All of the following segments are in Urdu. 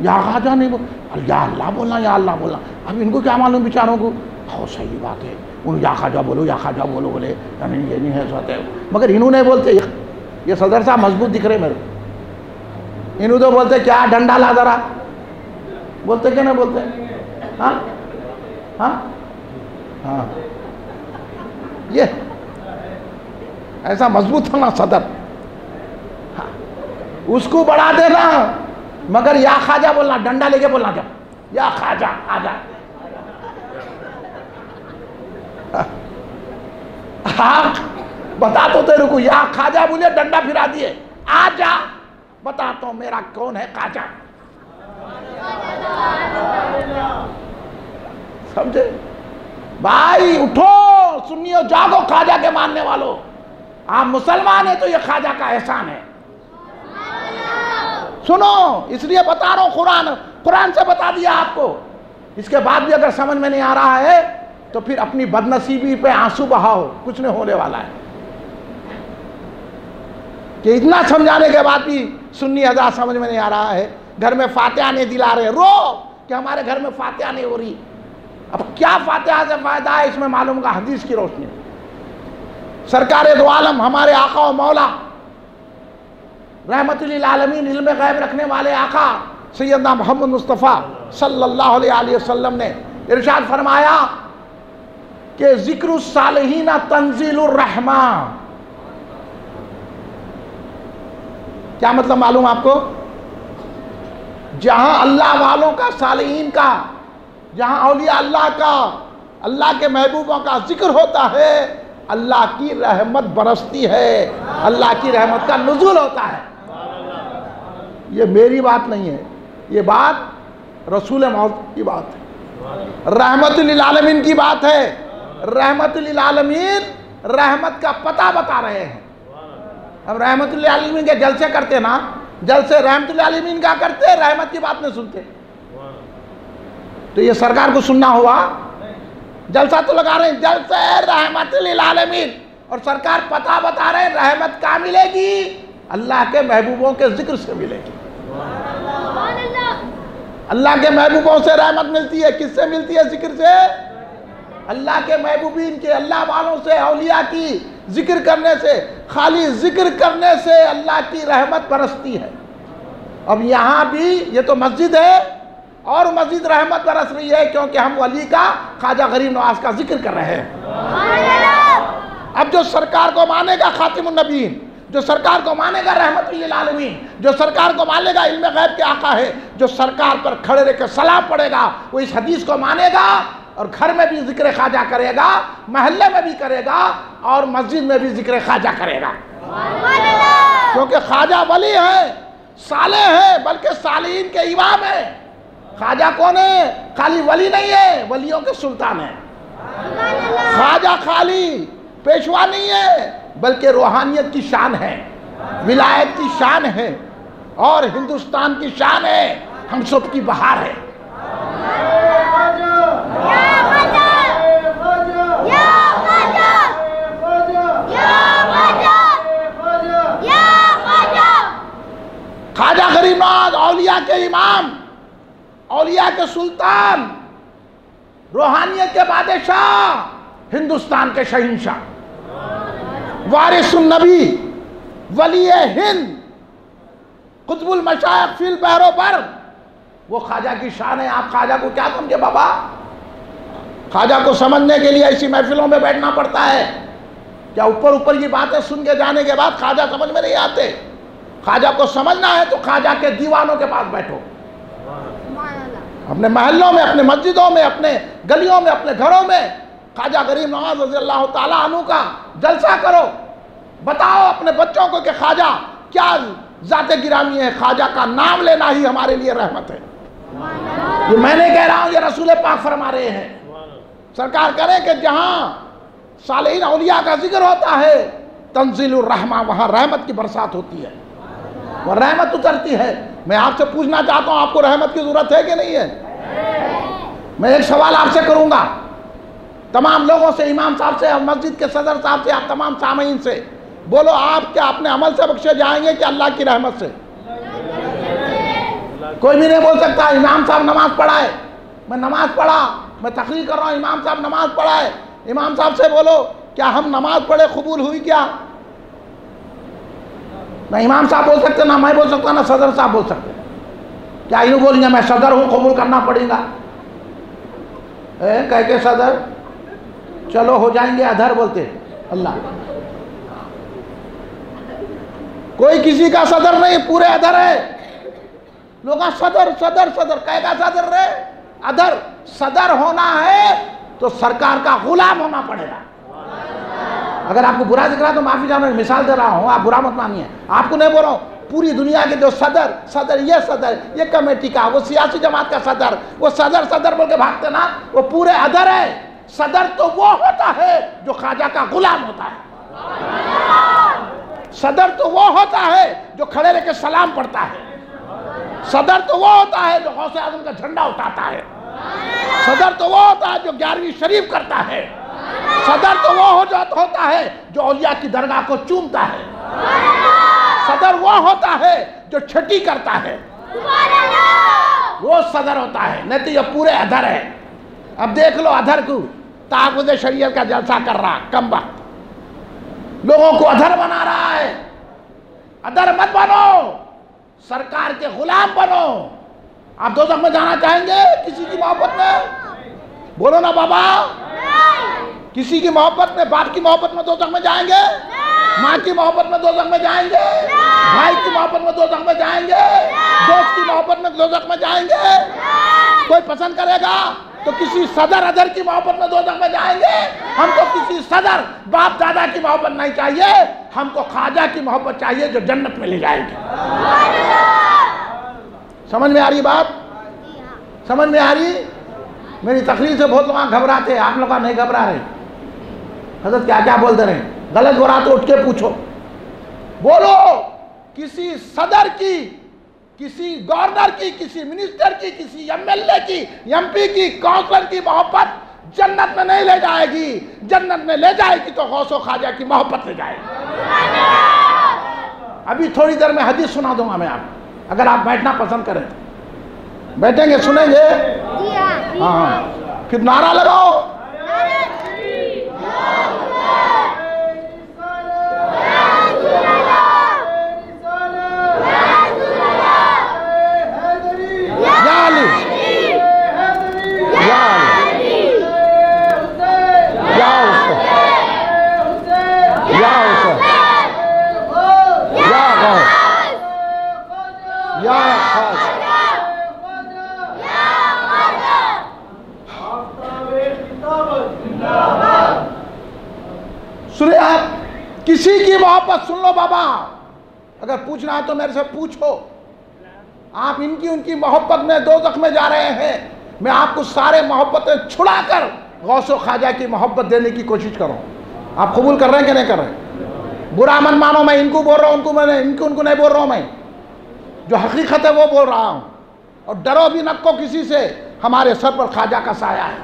یا خواجہ نہیں بول یا اللہ بولنا، یا اللہ بولنا۔ اب ان کو کیا معلوم بیچاروں کو؟ ہو صحیح بات ہے۔ ان یا خواجہ بولو، یا خواجہ بولو بولے۔ یعنی یہ نہیں ہے سوتے۔ مگر انہوں نے بولتے، یہ صدر صاحب مضبوط دکھ رہے میرے۔ انہوں تو بولتے، کیا ڈنڈا لا ذرا؟ بولتے کیا نہیں بولتے؟ ہاں؟ ہاں؟ ہاں۔ یہ ایسا مضبوط ہونا صدر۔ ہاں۔ اس کو بڑھا دینا۔ مگر یا خواجہ بولنا، ڈنڈا لے کے بولنا جب یا خواجہ، آجا۔ ہاں بتا تو تیرے کو، یا خواجہ بولے، ڈنڈا پھرا دیے۔ آجا، بتا تو میرا کون ہے خواجہ؟ سمجھے؟ بھائی، اٹھو، سنیو، جاگو خواجہ کے ماننے والو۔ آپ مسلمان ہیں تو یہ خواجہ کا احسان ہے۔ سنو، اس لیے بتا رہا ہوں قرآن قرآن سے بتا دیا آپ کو۔ اس کے بعد بھی اگر سمجھ میں نہیں آ رہا ہے، تو پھر اپنی بدنصیبی پہ آنسو بہاؤ، کچھ نہیں ہونے والا ہے۔ کہ اتنا سمجھانے کے بعد بھی سنی ہزار سمجھ میں نہیں آ رہا ہے۔ گھر میں فاتحہ نہیں دلا رہے، رو کہ ہمارے گھر میں فاتحہ نہیں ہو رہی۔ اب کیا فاتحہ سے فائدہ ہے، اس میں معلوم کا حدیث کی روشنی۔ سرکار دو عالم، ہمارے آقا و مولا رحمت للعالمین، علم غیب رکھنے والے آقا سیدنا محمد مصطفیٰ صلی اللہ علیہ وسلم نے ارشاد فرمایا کہ ذکر الصالحین تنزیل الرحمن۔ کیا مطلب معلوم آپ کو؟ جہاں اللہ والوں کا، صالحین کا، جہاں اولیاء اللہ کا، اللہ کے محبوبوں کا ذکر ہوتا ہے، اللہ کی رحمت برستی ہے، اللہ کی رحمت کا نزول ہوتا ہے۔ یہ میری بات نہیں ہے، یہ بات رسول موت کی بات ہے۔ رحمت للعالمین کی بات ہے۔ رحمت للعالمین رحمت کا پتہ بتا رہے ہیں۔ اب رحمت للعالمین کے جلسے کرتے نا، جلسے رحمت للعالمین کا کرتے، رحمت کی بات نہیں سنتے۔ تو یہ سرکار کو سننا ہوا۔ جلسہ تو لگا رہے ہیں، جلسے رحمت للعالمین۔ اور سرکار پتہ بتا رہے ہیں، رحمت کا ملے گی؟ اللہ کے محبوبوں کے ذکر سے ملے گی۔ اللہ کے محبوبوں سے رحمت ملتی ہے کس سے ملتی ہے ذکر سے؟ اللہ کے محبوبین کے اللہ والوں سے اولیاء کی ذکر کرنے سے خالی ذکر کرنے سے اللہ کی رحمت برستی ہے۔ اب یہاں بھی یہ تو مسجد ہے اور مسجد رحمت برس رہی ہے کیونکہ ہم ولی کا خواجہ غریب نواز کا ذکر کر رہے ہیں۔ اب جو سرکار کو مانے گا خاتم النبیین جو سرکار کو مانے گا رحمت للعالمین، جو سرکار کو مانے گا علم غیب کے آقا ہے، جو سرکار پر کھڑے رہ کے سلام پڑے گا، وہ اس حدیث کو مانے گا اور گھر میں بھی ذکر خواجہ کرے گا، محلے میں بھی کرے گا اور مسجد میں بھی ذکر خواجہ کرے گا۔ کیونکہ خواجہ ولی ہے صالح ہے بلکہ صالحین کے امام ہے خواجہ کون ہے؟ خالی ولی نہیں ہے، ولیوں کے سلطان ہے خواجہ خالی، پیشوا نہیں ہے۔ بلکہ روحانیت کی شان ہے، ولایت کی شان ہے اور ہندوستان کی شان ہے، ہم سب کی بہار ہے۔ خواجہ غریب نواز، اولیاء کے امام، اولیاء کے سلطان، روحانیت کے بادشاہ، ہندوستان کے شہنشاہ۔ وارث النبی ولی ہند قطب المشائق فی البحر پر۔ وہ خواجہ کی شان ہے آپ خواجہ کو کیا سمجھے بابا؟ خواجہ کو سمجھنے کے لیے ایسی محفلوں میں بیٹھنا پڑتا ہے۔ کیا اوپر اوپر یہ باتیں سن کے جانے کے بعد خواجہ سمجھ میں نہیں آتے؟ خواجہ کو سمجھنا ہے تو خواجہ کے دیوانوں کے پاس بیٹھو۔ اپنے محلوں میں اپنے مسجدوں میں اپنے گلیوں میں اپنے گھروں میں۔ خواجہ غریب نواز رضی اللہ تعالیٰ عنہ کا جلسہ کرو۔ بتاؤ اپنے بچوں کو کہ خواجہ، کیا ذات گرامی ہے؟ خواجہ کا نام لینا ہی ہمارے لیے رحمت ہے۔ یہ میں نے کہہ رہا ہوں، یہ رسول پاک فرما رہے ہیں۔ سرکار کرے کہ جہاں صالحین اولیاء کا ذکر ہوتا ہے، تنزیل الرحمہ وہاں رحمت کی برسات ہوتی ہے۔ وہ رحمت اترتی ہے۔ میں آپ سے پوچھنا چاہتا ہوں، آپ کو رحمت کی ضرورت ہے کہ نہیں ہے؟ میں ایک سوال آپ سے کروں گا۔ تمام لوگوں سے، امام صاحب سے، مسجد کے صدر صاحب سے، آپ تمام سامعین سے۔ بولو، آپ کیا اپنے عمل سے بخشے جائیں گے کہ اللہ کی رحمت سے؟ کوئی بھی نہیں بول سکتا، امام صاحب نماز پڑھا ہے میں نماز پڑھا، میں تقریر کر رہا ہوں، امام صاحب نماز پڑھا ہے امام صاحب سے بولو، کیا ہم نماز پڑھے قبول ہوئی کیا؟ نہ امام صاحب بول سکتے، نہ میں بول سکتا، نہ صدر صاحب بول سکتے۔ کیا یوں بولیں گے میں صدر ہوں، قبول کرنا پڑے گا؟ اے، کہہ کے صدر چلو ہو جائیں گے، ادھر بولتے اللہ۔ کوئی کسی کا صدر نہیں، پورے ادھر ہے۔ لوگ صدر صدر صدر کہے گا صدر رہے۔ ادھر صدر ہونا ہے تو سرکار کا غلام ہونا پڑے گا۔ اگر آپ کو برا دکھ رہا تو معافی جانا مثال دے رہا ہوں، آپ برا مت مانیے۔ آپ کو نہیں بول رہا ہوں، پوری دنیا کے جو صدر صدر یہ صدر، یہ کمیٹی کا، وہ سیاسی جماعت کا صدر، وہ صدر صدر بول کے بھاگتے نا، وہ پورے ادھر ہے صدر تو وہ ہوتا ہے جو خواجہ کا غلام ہوتا ہے۔ صدر تو وہ ہوتا ہے جو کھڑے رہ کے سلام پڑھتا ہے۔ صدر تو وہ ہوتا ہے جو غوث اعظم کا جھنڈا اٹھاتا ہے۔ صدر تو وہ ہوتا ہے جو گیارہویں شریف کرتا ہے۔ صدر تو وہ ہوتا ہے جو اولیاء کی درگاہ کو چومتا ہے۔ صدر وہ ہوتا ہے جو چھٹی کرتا ہے۔ وہ صدر ہوتا ہے۔ نہیں تو یہ پورے ادھر ہے اب دیکھ لو ادھر کو۔ تحفظ شریعت کا جلسہ کر رہا کم وقت۔ لوگوں کو ادھر بنا رہا ہے۔ ادھر مت بنو۔ سرکار کے غلام بنو۔ آپ دو میں جانا چاہیں گے کسی کی محبت میں؟ بولو نا بابا۔ کسی کی محبت میں، باپ کی محبت میں دو میں جائیں گے؟ ماں کی محبت میں دو میں جائیں گے؟ بھائی کی محبت میں دو میں جائیں گے؟ دوست کی محبت میں دو میں جائیں گے؟ کوئی پسند کرے گا؟ تو کسی صدر ادر کی محبت میں دو میں جائیں گے؟ ہم کو کسی صدر باپ دادا کی محبت نہیں چاہیے، ہم کو خواجہ کی محبت چاہیے جو جنت میں لے جائے گی سمجھ میں آ رہی بات سمجھ میں آ رہی؟ میری تقریر سے بہت لوگ گھبراتے ہیں، آپ لوگ نہیں گھبرا رہے۔ حضرت کیا کیا بولتے رہے؟ غلط ہو رہا تو اٹھ کے پوچھو۔ بولو، کسی صدر کی کسی گورنر کی کسی منسٹر کی کسی ایم ایل اے کی ایم پی کی کونسلر کی محبت جنت میں نہیں لے جائے گی۔ جنت میں لے جائے گی تو غوث و خواجہ کی محبت لے جائے گی۔ ابھی تھوڑی دیر میں حدیث سنا دوں گا میں آپ اگر آپ بیٹھنا پسند کریں۔ بیٹھیں گے سنیں گے؟ ہاں۔ ہاں۔ پھر نعرہ لگاؤ یا علی یا علی یا حسین یا حسین یا غوث یا خاص سنیں آپ کسی کی محبت سن لو بابا۔ اگر پوچھنا ہے تو میرے سے پوچھو۔ آپ ان کی ان کی محبت میں دو میں جا رہے ہیں۔ میں آپ کو سارے محبتیں چھڑا کر غوث و خواجہ کی محبت دینے کی کوشش کروں۔ آپ قبول کر رہے ہیں کہ نہیں کر رہے برا من مانو میں ان کو بول رہا ہوں ان کو میں نے ان کو ان کو نہیں بول رہا ہوں میں۔ جو حقیقت ہے وہ بول رہا ہوں۔ اور ڈرو بھی نکو کسی سے۔ ہمارے سر پر خواجہ کا سایہ ہے۔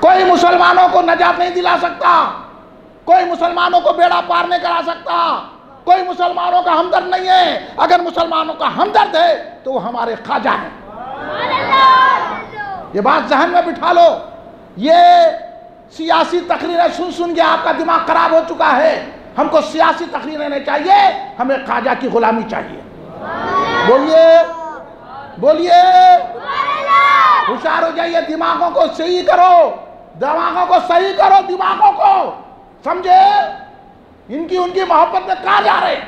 کوئی مسلمانوں کو نجات نہیں دلا سکتا۔ کوئی مسلمانوں کو بیڑا پار نہیں کرا سکتا؟ کوئی مسلمانوں کا ہمدرد نہیں ہے۔ اگر مسلمانوں کا ہمدرد ہے تو وہ ہمارے خواجہ ہیں۔ یہ بات ذہن میں بٹھا لو۔ یہ سیاسی تقریریں سن سن کے آپ کا دماغ خراب ہو چکا ہے۔ ہم کو سیاسی تقریریں نہیں چاہیے ہمیں خواجہ کی غلامی چاہیے۔ بولیے۔ بولیے۔ ہوشیار ہو جائیے دماغوں کو صحیح کرو۔ دماغوں کو صحیح کرو دماغوں کو۔ سمجھے؟ ان کی ان کی محبت میں کہاں جا رہے ہیں؟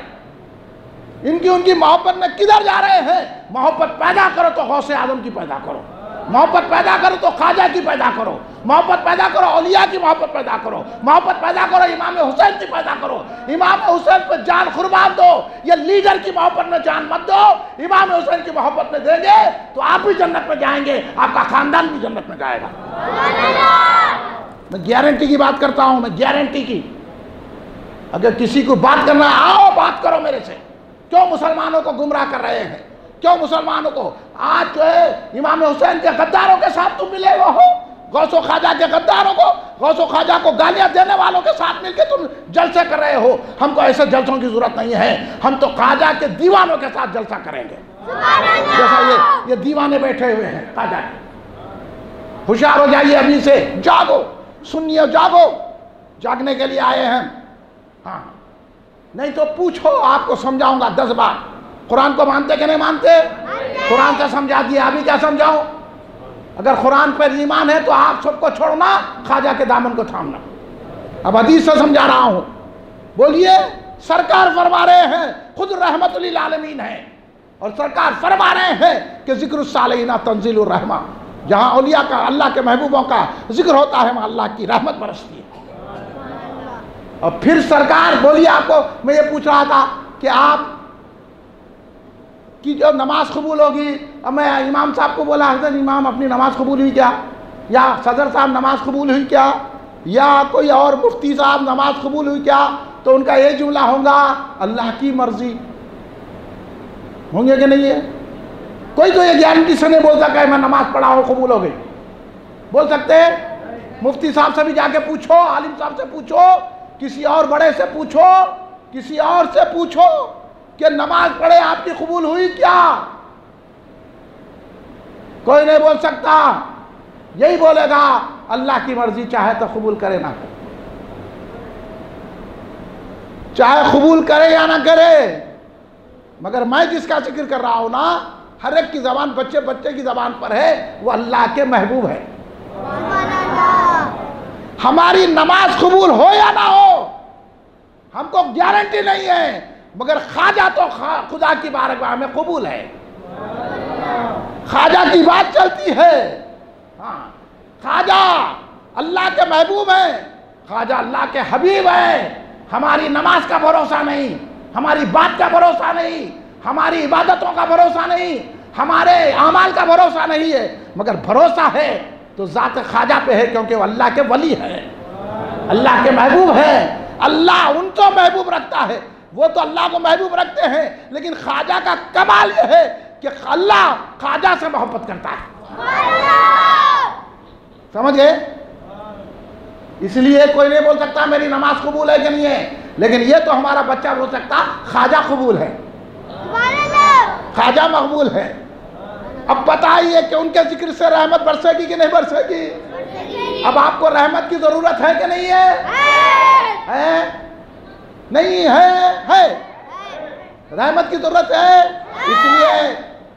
ان کی ان کی محبت میں کدھر جا رہے ہیں؟ محبت پیدا کرو تو غوث اعظم کی پیدا کرو۔ محبت پیدا کرو تو خواجہ کی پیدا کرو۔ محبت پیدا کرو اولیاء کی محبت پیدا کرو۔ محبت پیدا کرو امام حسین کی پیدا کرو۔ امام حسین پہ جان قربان دو۔ یہ لیڈر کی محبت میں جان مت دو۔ امام حسین کی محبت میں دیں گے تو آپ بھی جنت میں جائیں گے۔ آپ کا خاندان بھی جنت میں جائے گا۔ میں گارنٹی کی بات کرتا ہوں میں گارنٹی کی۔ اگر کسی کو بات کرنا ہے آؤ بات کرو میرے سے۔ کیوں مسلمانوں کو گمراہ کر رہے ہیں؟ کیوں مسلمانوں کو؟ آج جو ہے امام حسین کے غداروں کے ساتھ تم ملے ہو۔ غوث و خواجہ کے غداروں کو غوث و خواجہ کو گالیاں دینے والوں کے ساتھ مل کے تم جلسے کر رہے ہو۔ ہم کو ایسے جلسوں کی ضرورت نہیں ہے۔ ہم تو خواجہ کے دیوانوں کے ساتھ جلسہ کریں گے۔ جیسا یہ یہ دیوانے بیٹھے ہوئے ہیں تاجا ہوشیار ہو جائیے ابھی سے جاگو۔ سنیے جاگو، جاگنے کے لیے آئے ہیں۔ ہاں۔ نہیں تو پوچھو، آپ کو سمجھاؤں گا دس بار۔ قرآن کو مانتے کہ نہیں مانتے؟ قرآن سے سمجھا دیا، ابھی کیا سمجھاؤں؟ اگر قرآن پر ایمان ہے تو آپ سب کو چھوڑنا، خواجہ کے دامن کو تھامنا۔ اب حدیث سے سمجھا رہا ہوں۔ بولیے، سرکار فرما رہے ہیں، خود رحمت للعالمین ہے اور سرکار فرما رہے ہیں کہ ذکر الصالحین تنزیل الرحمہ جہاں اولیاء کا اللہ کے محبوبوں کا ذکر ہوتا ہے، وہاں اللہ کی رحمت برستی ہے۔ اور پھر سرکار بولیے آپ کو میں یہ پوچھ رہا تھا کہ آپ کی جو نماز قبول ہوگی اب میں امام صاحب کو بولا، حضرت امام اپنی نماز قبول ہوئی کیا؟ یا صدر صاحب نماز قبول ہوئی کیا؟ یا کوئی اور مفتی صاحب نماز قبول ہوئی کیا؟ تو ان کا یہ جملہ ہوگا اللہ کی مرضی۔ ہوں گے کہ نہیں ہے؟ کوئی تو یہ گارنٹی سے نہیں بول سکا ہے، میں نماز پڑھا ہوں، قبول ہو گئی۔ بول سکتے مفتی صاحب سے بھی جا کے پوچھو، عالم صاحب سے پوچھو، کسی اور بڑے سے پوچھو، کسی اور سے پوچھو کہ نماز پڑھے، آپ کی قبول ہوئی کیا؟ کوئی نہیں بول سکتا۔ یہی بولے گا، اللہ کی مرضی، چاہے تو قبول کرے نہ کرے۔ چاہے قبول کرے یا نہ کرے، مگر میں جس کا ذکر کر رہا ہوں نا ہر ایک کی زبان بچے بچے کی زبان پر ہے، وہ اللہ کے محبوب ہے۔ ہماری نماز قبول ہو یا نہ ہو، ہم کو گارنٹی نہیں ہے، مگر خواجہ تو خدا کی بارگاہ میں قبول ہے۔ خواجہ کی بات چلتی ہے۔ ہاں خواجہ اللہ کے محبوب ہیں خواجہ اللہ کے حبیب ہیں ہماری نماز کا بھروسہ نہیں، ہماری بات کا بھروسہ نہیں۔ ہماری عبادتوں کا بھروسہ نہیں، ہمارے اعمال کا بھروسہ نہیں ہے۔ مگر بھروسہ ہے تو ذات خواجہ پہ ہے کیونکہ وہ اللہ کے ولی ہے۔ اللہ کے محبوب ہے۔ اللہ ان کو محبوب رکھتا ہے۔ وہ تو اللہ کو محبوب رکھتے ہیں، لیکن خواجہ کا کمال یہ ہے کہ اللہ خواجہ سے محبت کرتا ہے۔ سمجھ گئے؟ اس لیے کوئی نہیں بول سکتا میری نماز قبول ہے کہ نہیں ہے، لیکن یہ تو ہمارا بچہ بول سکتا خواجہ قبول ہے۔ خواجہ مقبول ہے اب بتائیے کہ ان کے ذکر سے رحمت برسے گی کہ نہیں برسے گی؟ اب آپ کو رحمت کی ضرورت ہے کہ نہیں ہے؟ نہیں ہے۔ ہے۔ رحمت کی ضرورت ہے۔ اس لیے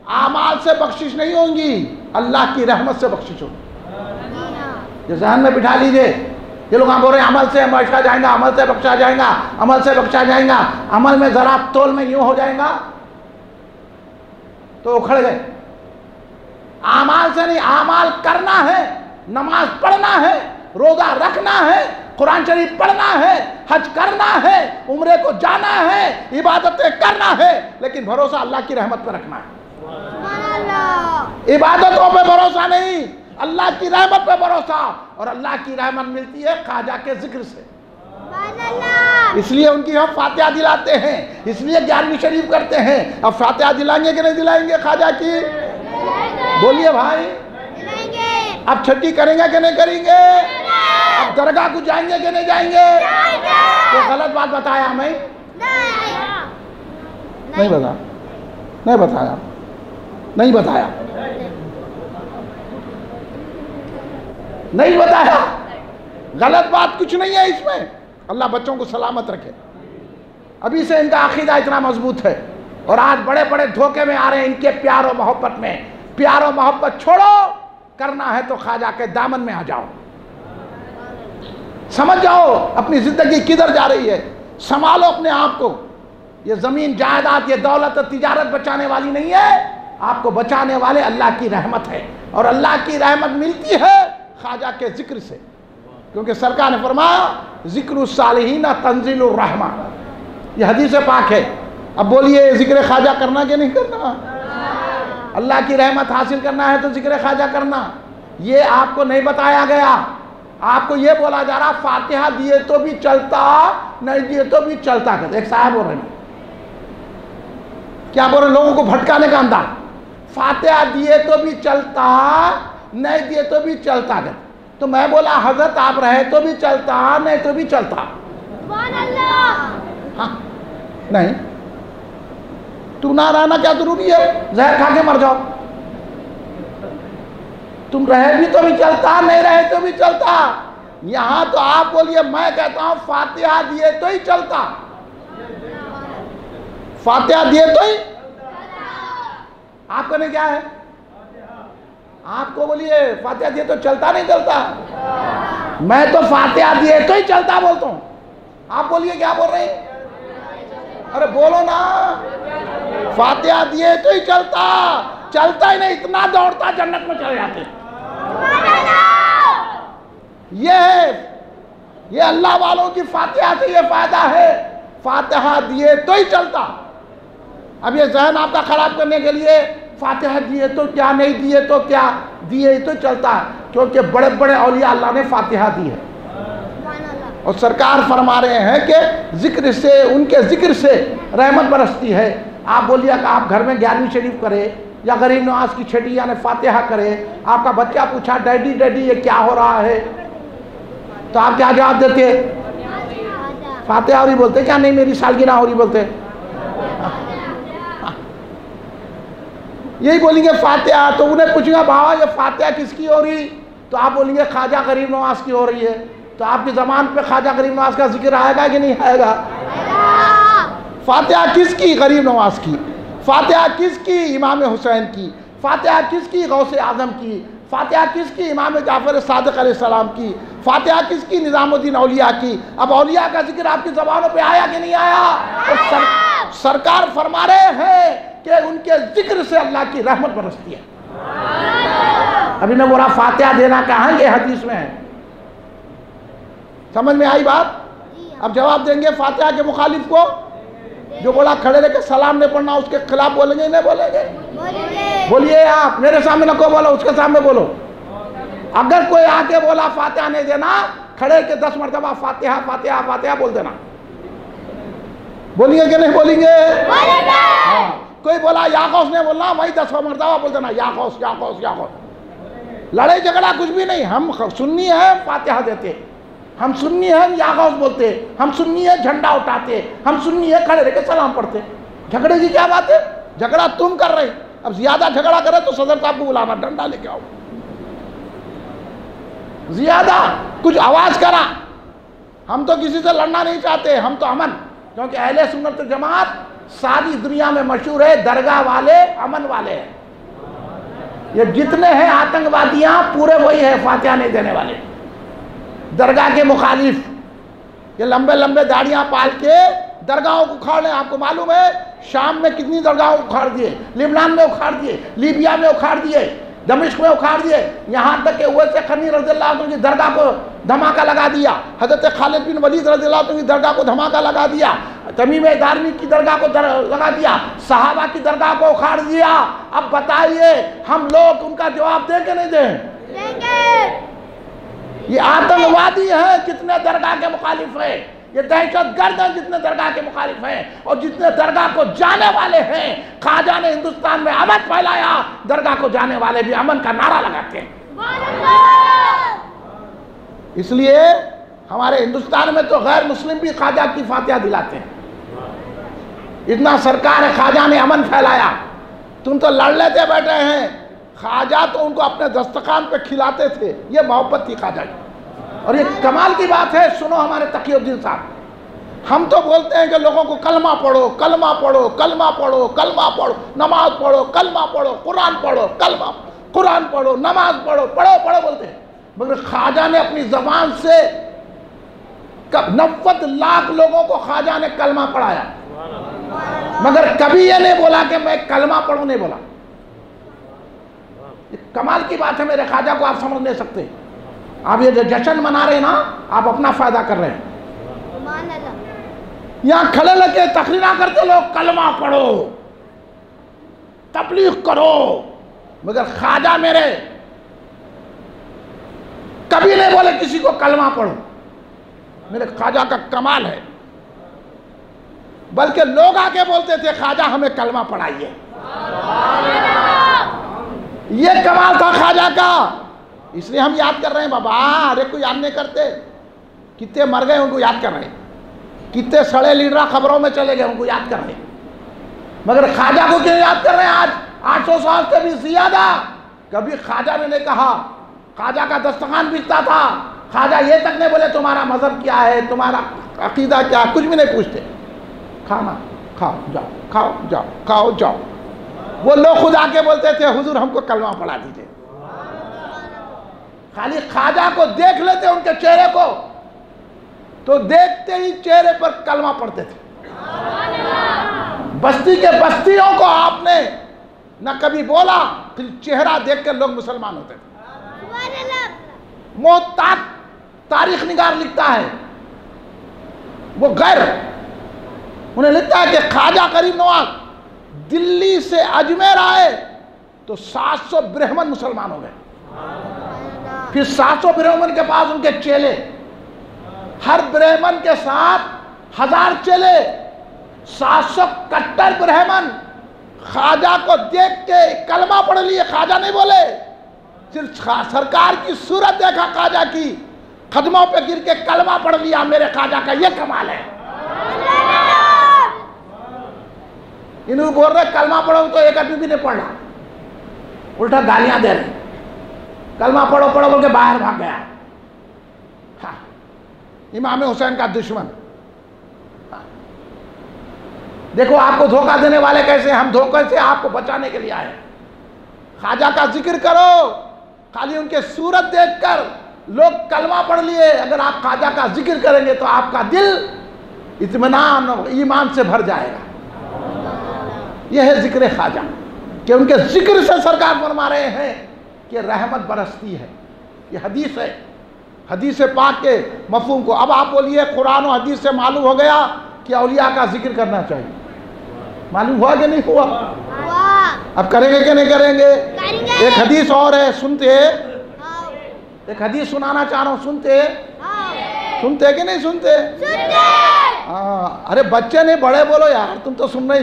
اعمال سے بخشش نہیں ہوں گی اللہ کی رحمت سے بخشش ہوگی یہ ذہن میں بٹھا لیجیے۔ یہ لوگ ہم بول رہے ہیں عمل سے بخشا جائیں گا عمل سے بخشا جائیں گا عمل سے بخشا جائیں گا۔ عمل میں ذرا تول میں یوں ہو جائیں گا۔ تو اکھڑ گئے۔ اعمال سے نہیں اعمال کرنا ہے نماز پڑھنا ہے روزہ رکھنا ہے قرآن شریف پڑھنا ہے حج کرنا ہے عمرے کو جانا ہے عبادتیں کرنا ہے لیکن بھروسہ اللہ کی رحمت پہ رکھنا ہے۔ عبادتوں پہ بھروسہ نہیں اللہ کی رحمت پہ بھروسہ اور اللہ کی رحمت ملتی ہے خواجہ کے ذکر سے۔ اس لیے ان کی ہم فاتحہ دلاتے ہیں۔ اس لیے گیارہویں شریف کرتے ہیں۔ اب فاتحہ دلائیں گے کہ نہیں دلائیں گے خواجہ کی؟ بولیے بھائی۔ اب چھٹی کریں گے کہ نہیں کریں گے؟ اب درگاہ کو جائیں گے کہ نہیں جائیں گے؟ تو غلط بات بتایا ہمیں۔ نہیں بتا۔ نہیں بتایا۔ نہیں بتایا۔ نہیں بتایا۔ غلط بات کچھ نہیں ہے اس میں۔ اللہ بچوں کو سلامت رکھے۔ ابھی سے ان کا عقیدہ اتنا مضبوط ہے اور آج بڑے بڑے دھوکے میں آ رہے ہیں ان کے پیار و محبت میں۔ پیار و محبت چھوڑو، کرنا ہے تو خواجہ کے دامن میں آ جاؤ۔ سمجھ جاؤ، اپنی زندگی کدھر جا رہی ہے؟ سنبھالو اپنے آپ کو۔ یہ زمین جائیداد، یہ دولت تجارت بچانے والی نہیں ہے۔ آپ کو بچانے والے اللہ کی رحمت ہے اور اللہ کی رحمت ملتی ہے خواجہ کے ذکر سے۔ کیونکہ سرکار نے فرمایا، ذکر الصالحین تنزیل الرحمہ یہ حدیث پاک ہے۔ اب بولیے، ذکر خواجہ کرنا کہ نہیں کرنا؟ اللہ کی رحمت حاصل کرنا ہے تو ذکر خواجہ کرنا۔ یہ آپ کو نہیں بتایا گیا۔ آپ کو یہ بولا جا رہا، فاتحہ دیے تو بھی چلتا، نہیں دیے تو بھی چلتا کرتا ایک صاحب بول رہے۔ ہیں کیا بول رہے لوگوں کو بھٹکانے کا انداز۔ فاتحہ دیے تو بھی چلتا، نہیں دیے تو بھی چلتا کرتا تو میں بولا حضرت آپ رہے تو بھی چلتا نہیں تو بھی چلتا۔ ہاں نہیں۔ تم نہ رہنا کیا ضروری ہے؟ زہر کھا کے مر جاؤ۔ تم رہے بھی تو بھی چلتا نہیں رہے تو بھی چلتا۔ یہاں تو آپ بولیے میں کہتا ہوں فاتحہ دیے تو ہی چلتا۔ فاتحہ دیے تو ہی؟ آپ کہنے کیا ہے؟ آپ کو بولیے، فاتحہ دیے تو چلتا نہیں چلتا۔ میں تو فاتحہ دیے تو ہی چلتا بولتا ہوں۔ آپ بولیے کیا بول رہے ہیں؟ ارے بولو نا۔ فاتحہ دیے تو ہی چلتا۔ چلتا ہی نہیں، اتنا دوڑتا جنت میں چلے جاتے۔ یہ ہے، یہ اللہ والوں کی فاتحہ سے یہ فائدہ ہے۔ فاتحہ دیے تو ہی چلتا۔ اب یہ ذہن آپ کا خراب کرنے کے لیے فاتحہ دیے تو کیا نہیں دیے تو کیا دیے تو چلتا ہے۔ کیونکہ بڑے بڑے اولیاء اللہ نے فاتحہ دی ہے۔ اور سرکار فرما رہے ہیں کہ ذکر سے، ان کے ذکر سے رحمت برستی ہے۔ آپ بولیے کہ آپ گھر میں گیارہویں شریف کرے یا غریب نواز کی چھٹی یعنی فاتحہ کرے۔ آپ کا بچہ پوچھا، ڈیڈی ڈیڈی، یہ کیا ہو رہا ہے؟ تو آپ کیا جواب دیتے؟ فاتحہ ہو رہی بولتے؟ کیا نہیں، میری سالگرہ ہو رہی بولتے؟ یہی بولیں گے فاتحہ، تو انہیں پوچھیں گا بابا یہ فاتحہ کس کی ہو رہی؟ تو آپ بولیں گے خواجہ غریب نواز کی ہو رہی ہے۔ تو آپ کی زبان پہ خواجہ غریب نواز کا ذکر آئے گا کہ نہیں آئے گا؟ فاتحہ کس کی؟ غریب نواز کی۔ فاتحہ کس کی؟ امام حسین کی۔ فاتحہ کس کی؟ غوث اعظم کی۔ فاتحہ کس کی؟ امام جعفر صادق علیہ السلام کی۔ فاتحہ کس کی؟ نظام الدین اولیاء کی۔ اب اولیاء کا ذکر آپ کی زبانوں پہ آیا کہ نہیں آیا؟ سر سرکار فرما رہے ہیں کہ ان کے ذکر سے اللہ کی رحمت برستی ہے۔ ابھی نے بولا فاتحہ دینا کہاں یہ حدیث میں ہے؟ سمجھ میں آئی بات؟ اب جواب دیں گے فاتحہ کے مخالف کو؟ جو بولا کھڑے رہ کے سلام نہیں پڑھنا اس کے خلاف بولیں گے نہیں بولیں گے؟ بولیے آپ میرے سامنے کو بولو اس کے سامنے بولو۔ اگر کوئی آ کے بولا فاتحہ نہیں دینا کھڑے کے دس مرتبہ فاتحہ فاتحہ فاتحہ بول دینا۔ بولیں گے کہ نہیں بولیں گے ہاں۔ کوئی بولا یا غوث نے بولنا وہی دس مرتبہ بول دینا، یا غوث یا غوث یا غوث لڑائی جھگڑا کچھ بھی نہیں، ہم سننی ہے فاتحہ دیتے۔ ہم سننی ہے یا غوث بولتے۔ ہم سننی ہے، جھنڈا اٹھاتے۔ ہم سننی ہے، کھڑے رہ کے سلام پڑھتے۔ جھگڑے کی کیا بات ہے؟ جھگڑا تم کر رہے۔ اب زیادہ جھگڑا کرے تو صدر صاحب کو بلانا، ڈنڈا لے کے آؤ۔ زیادہ کچھ آواز کرا۔ ہم تو کسی سے لڑنا نہیں چاہتے، ہم تو امن۔ کیونکہ اہل سنت جماعت ساری دنیا میں مشہور ہے، درگاہ والے، امن والے ہیں۔ یہ جتنے ہیں آتنگوادیاں پورے وہی ہیں فاتحہ نہیں دینے والے۔ درگاہ کے مخالف۔ یہ لمبے لمبے داڑیاں پال کے درگاہوں کو اکھاڑ لیں آپ کو معلوم ہے، شام میں کتنی درگاہوں کو اکھاڑ دیے، لبنان میں اکھاڑ دیے، لیبیا میں اکھاڑ دیے، دمشق میں اکھاڑ دیے۔ یہاں تک کہ اویس خنی رضی اللہ عنہ کی درگاہ کو دھماکہ لگا دیا۔ حضرت خالد بن ولید رضی اللہ عنہ کی درگاہ کو دھماکہ لگا دیا۔ تمیم دارمی کی درگاہ کو لگا دیا صحابہ کی درگاہ کو اکھاڑ دیا۔ اب بتائیے ہم لوگ ان کا جواب دیں کہ نہیں دیں؟ یہ آتنوادی ہیں جتنے درگاہ کے مخالف ہیں۔ یہ دہشت گرد ہیں جتنے درگاہ کے مخالف ہیں۔ اور جتنے درگاہ کو جانے والے ہیں خواجہ نے ہندوستان میں امن پھیلایا درگاہ کو جانے والے بھی امن کا نعرہ لگاتے ہیں۔ اس لیے ہمارے ہندوستان میں تو غیر مسلم بھی خواجہ کی فاتحہ دلاتے ہیں۔ اتنا سرکار ہے، خواجہ نے امن پھیلایا۔ تم تو لڑ لیتے بیٹھے ہیں۔ خواجہ تو ان کو اپنے دستخان پہ کھلاتے تھے۔ یہ محبت تھی خواجہ کی اور یہ کمال کی بات ہے، سنو ہمارے تقی الدین صاحب۔ ہم تو بولتے ہیں کہ لوگوں کو کلمہ پڑھو کلمہ پڑھو کلمہ پڑھو کلمہ پڑھو، نماز پڑھو، کلمہ پڑھو، قرآن پڑھو، کلمہ قرآن پڑھو، نماز پڑھو پڑھو پڑھو بولتے ہیں۔ مگر خواجہ نے اپنی زبان سے نوت لاکھ لوگوں کو خواجہ نے کلمہ پڑھایا۔ مگر کبھی یہ نہیں بولا کہ میں کلمہ پڑھوں نہیں بولا۔ کمال کی بات ہے میرے خواجہ کو آپ سمجھ نہیں سکتے۔ آپ یہ جو جشن منا رہے ہیں نا آپ اپنا فائدہ کر رہے ہیں۔ یہاں کھڑے لگے تقریرہ کرتے لوگ کلمہ پڑھو تبلیغ کرو۔ مگر خواجہ میرے کبھی نہیں بولے کسی کو کلمہ پڑھو۔ میرے خواجہ کا کمال ہے۔ بلکہ لوگ آگے بولتے تھے، خواجہ ہمیں کلمہ پڑھائیے۔ یہ کمال تھا خواجہ کا۔ اس لیے ہم یاد کر رہے ہیں، بابا، ارے کو یاد نہیں کرتے۔ کتنے مر گئے ان کو یاد کر رہے ہیں۔ کتنے سڑے لیڈرہ خبروں میں چلے گئے ان کو یاد کر رہے ہیں۔ مگر خواجہ کو کیوں یاد کر رہے ہیں؟ آج آٹھ سو سال سے بھی زیادہ۔ کبھی خواجہ نے نہیں کہا، خواجہ کا دستخان بکتا تھا۔ خواجہ یہ تک نہیں بولے، تمہارا مذہب کیا ہے، تمہارا عقیدہ کیا کچھ بھی نہیں پوچھتے۔ کھانا، کھاؤ، جاؤ کھاؤ جاؤ کھاؤ، جاؤ۔ وہ لوگ خود آ کے بولتے تھے، حضور ہم کو کلمہ پڑھا دیجیے خالی خواجہ کو دیکھ لیتے، ان کے چہرے کو۔ تو دیکھتے ہی چہرے پر کلمہ پڑھتے تھے۔ بستی کے بستیوں کو آپ نے نہ کبھی بولا، پھر چہرہ دیکھ کے لوگ مسلمان ہوتے تھے۔ محتاط تاریخ نگار لکھتا ہے، وہ غیر انہیں لکھتا ہے کہ خواجہ کریم نواز دلی سے اجمیر آئے تو سات سو برہمن مسلمان ہو گئے۔ پھر سات سو برہمن کے پاس ان کے چیلے۔ ہر برہمن کے ساتھ ہزار چیلے۔ سات سو کٹر برہمن۔ خواجہ کو دیکھ کے کلمہ پڑھ لیے، خواجہ نہیں بولے۔ صرف سرکار کی صورت دیکھا، خواجہ کی قدموں پہ گر کے کلمہ پڑھ لیا، میرے خواجہ کا یہ کمال ہے۔ انہوں بول رہے کلمہ پڑھو تو ایک آدمی بھی نہیں پڑھ رہا الٹا گالیاں دے رہے کلمہ پڑھو پڑھو بول کے باہر بھاگ گیا ہاں امام حسین کا دشمن دیکھو آپ کو دھوکہ دینے والے کیسے ہم دھوکے سے آپ کو بچانے کے لیے آئے خواجہ کا ذکر کرو خالی ان کے صورت دیکھ کر لوگ کلمہ پڑھ لیے اگر آپ خواجہ کا ذکر کریں گے تو آپ کا دل اطمینان اور ایمان سے بھر جائے گا یہ ہے ذکر خواجہ کہ ان کے ذکر سے سرکار فرما رہے ہیں کہ رحمت برستی ہے یہ حدیث ہے۔ حدیث پاک کے مفہوم کو اب آپ بولیے قرآن و حدیث سے معلوم ہو گیا کہ اولیاء کا ذکر کرنا چاہیے۔ معلوم ہوا کہ نہیں ہوا؟ اب کریں گے کہ نہیں کریں گے؟ ایک حدیث اور ہے سنتے۔ ایک حدیث سنانا چاہ رہا ہوں سنتے۔ سنتے کہ نہیں سنتے؟ ہاں۔ ارے بچے نہیں بڑے بولو یار تم تو سن رہے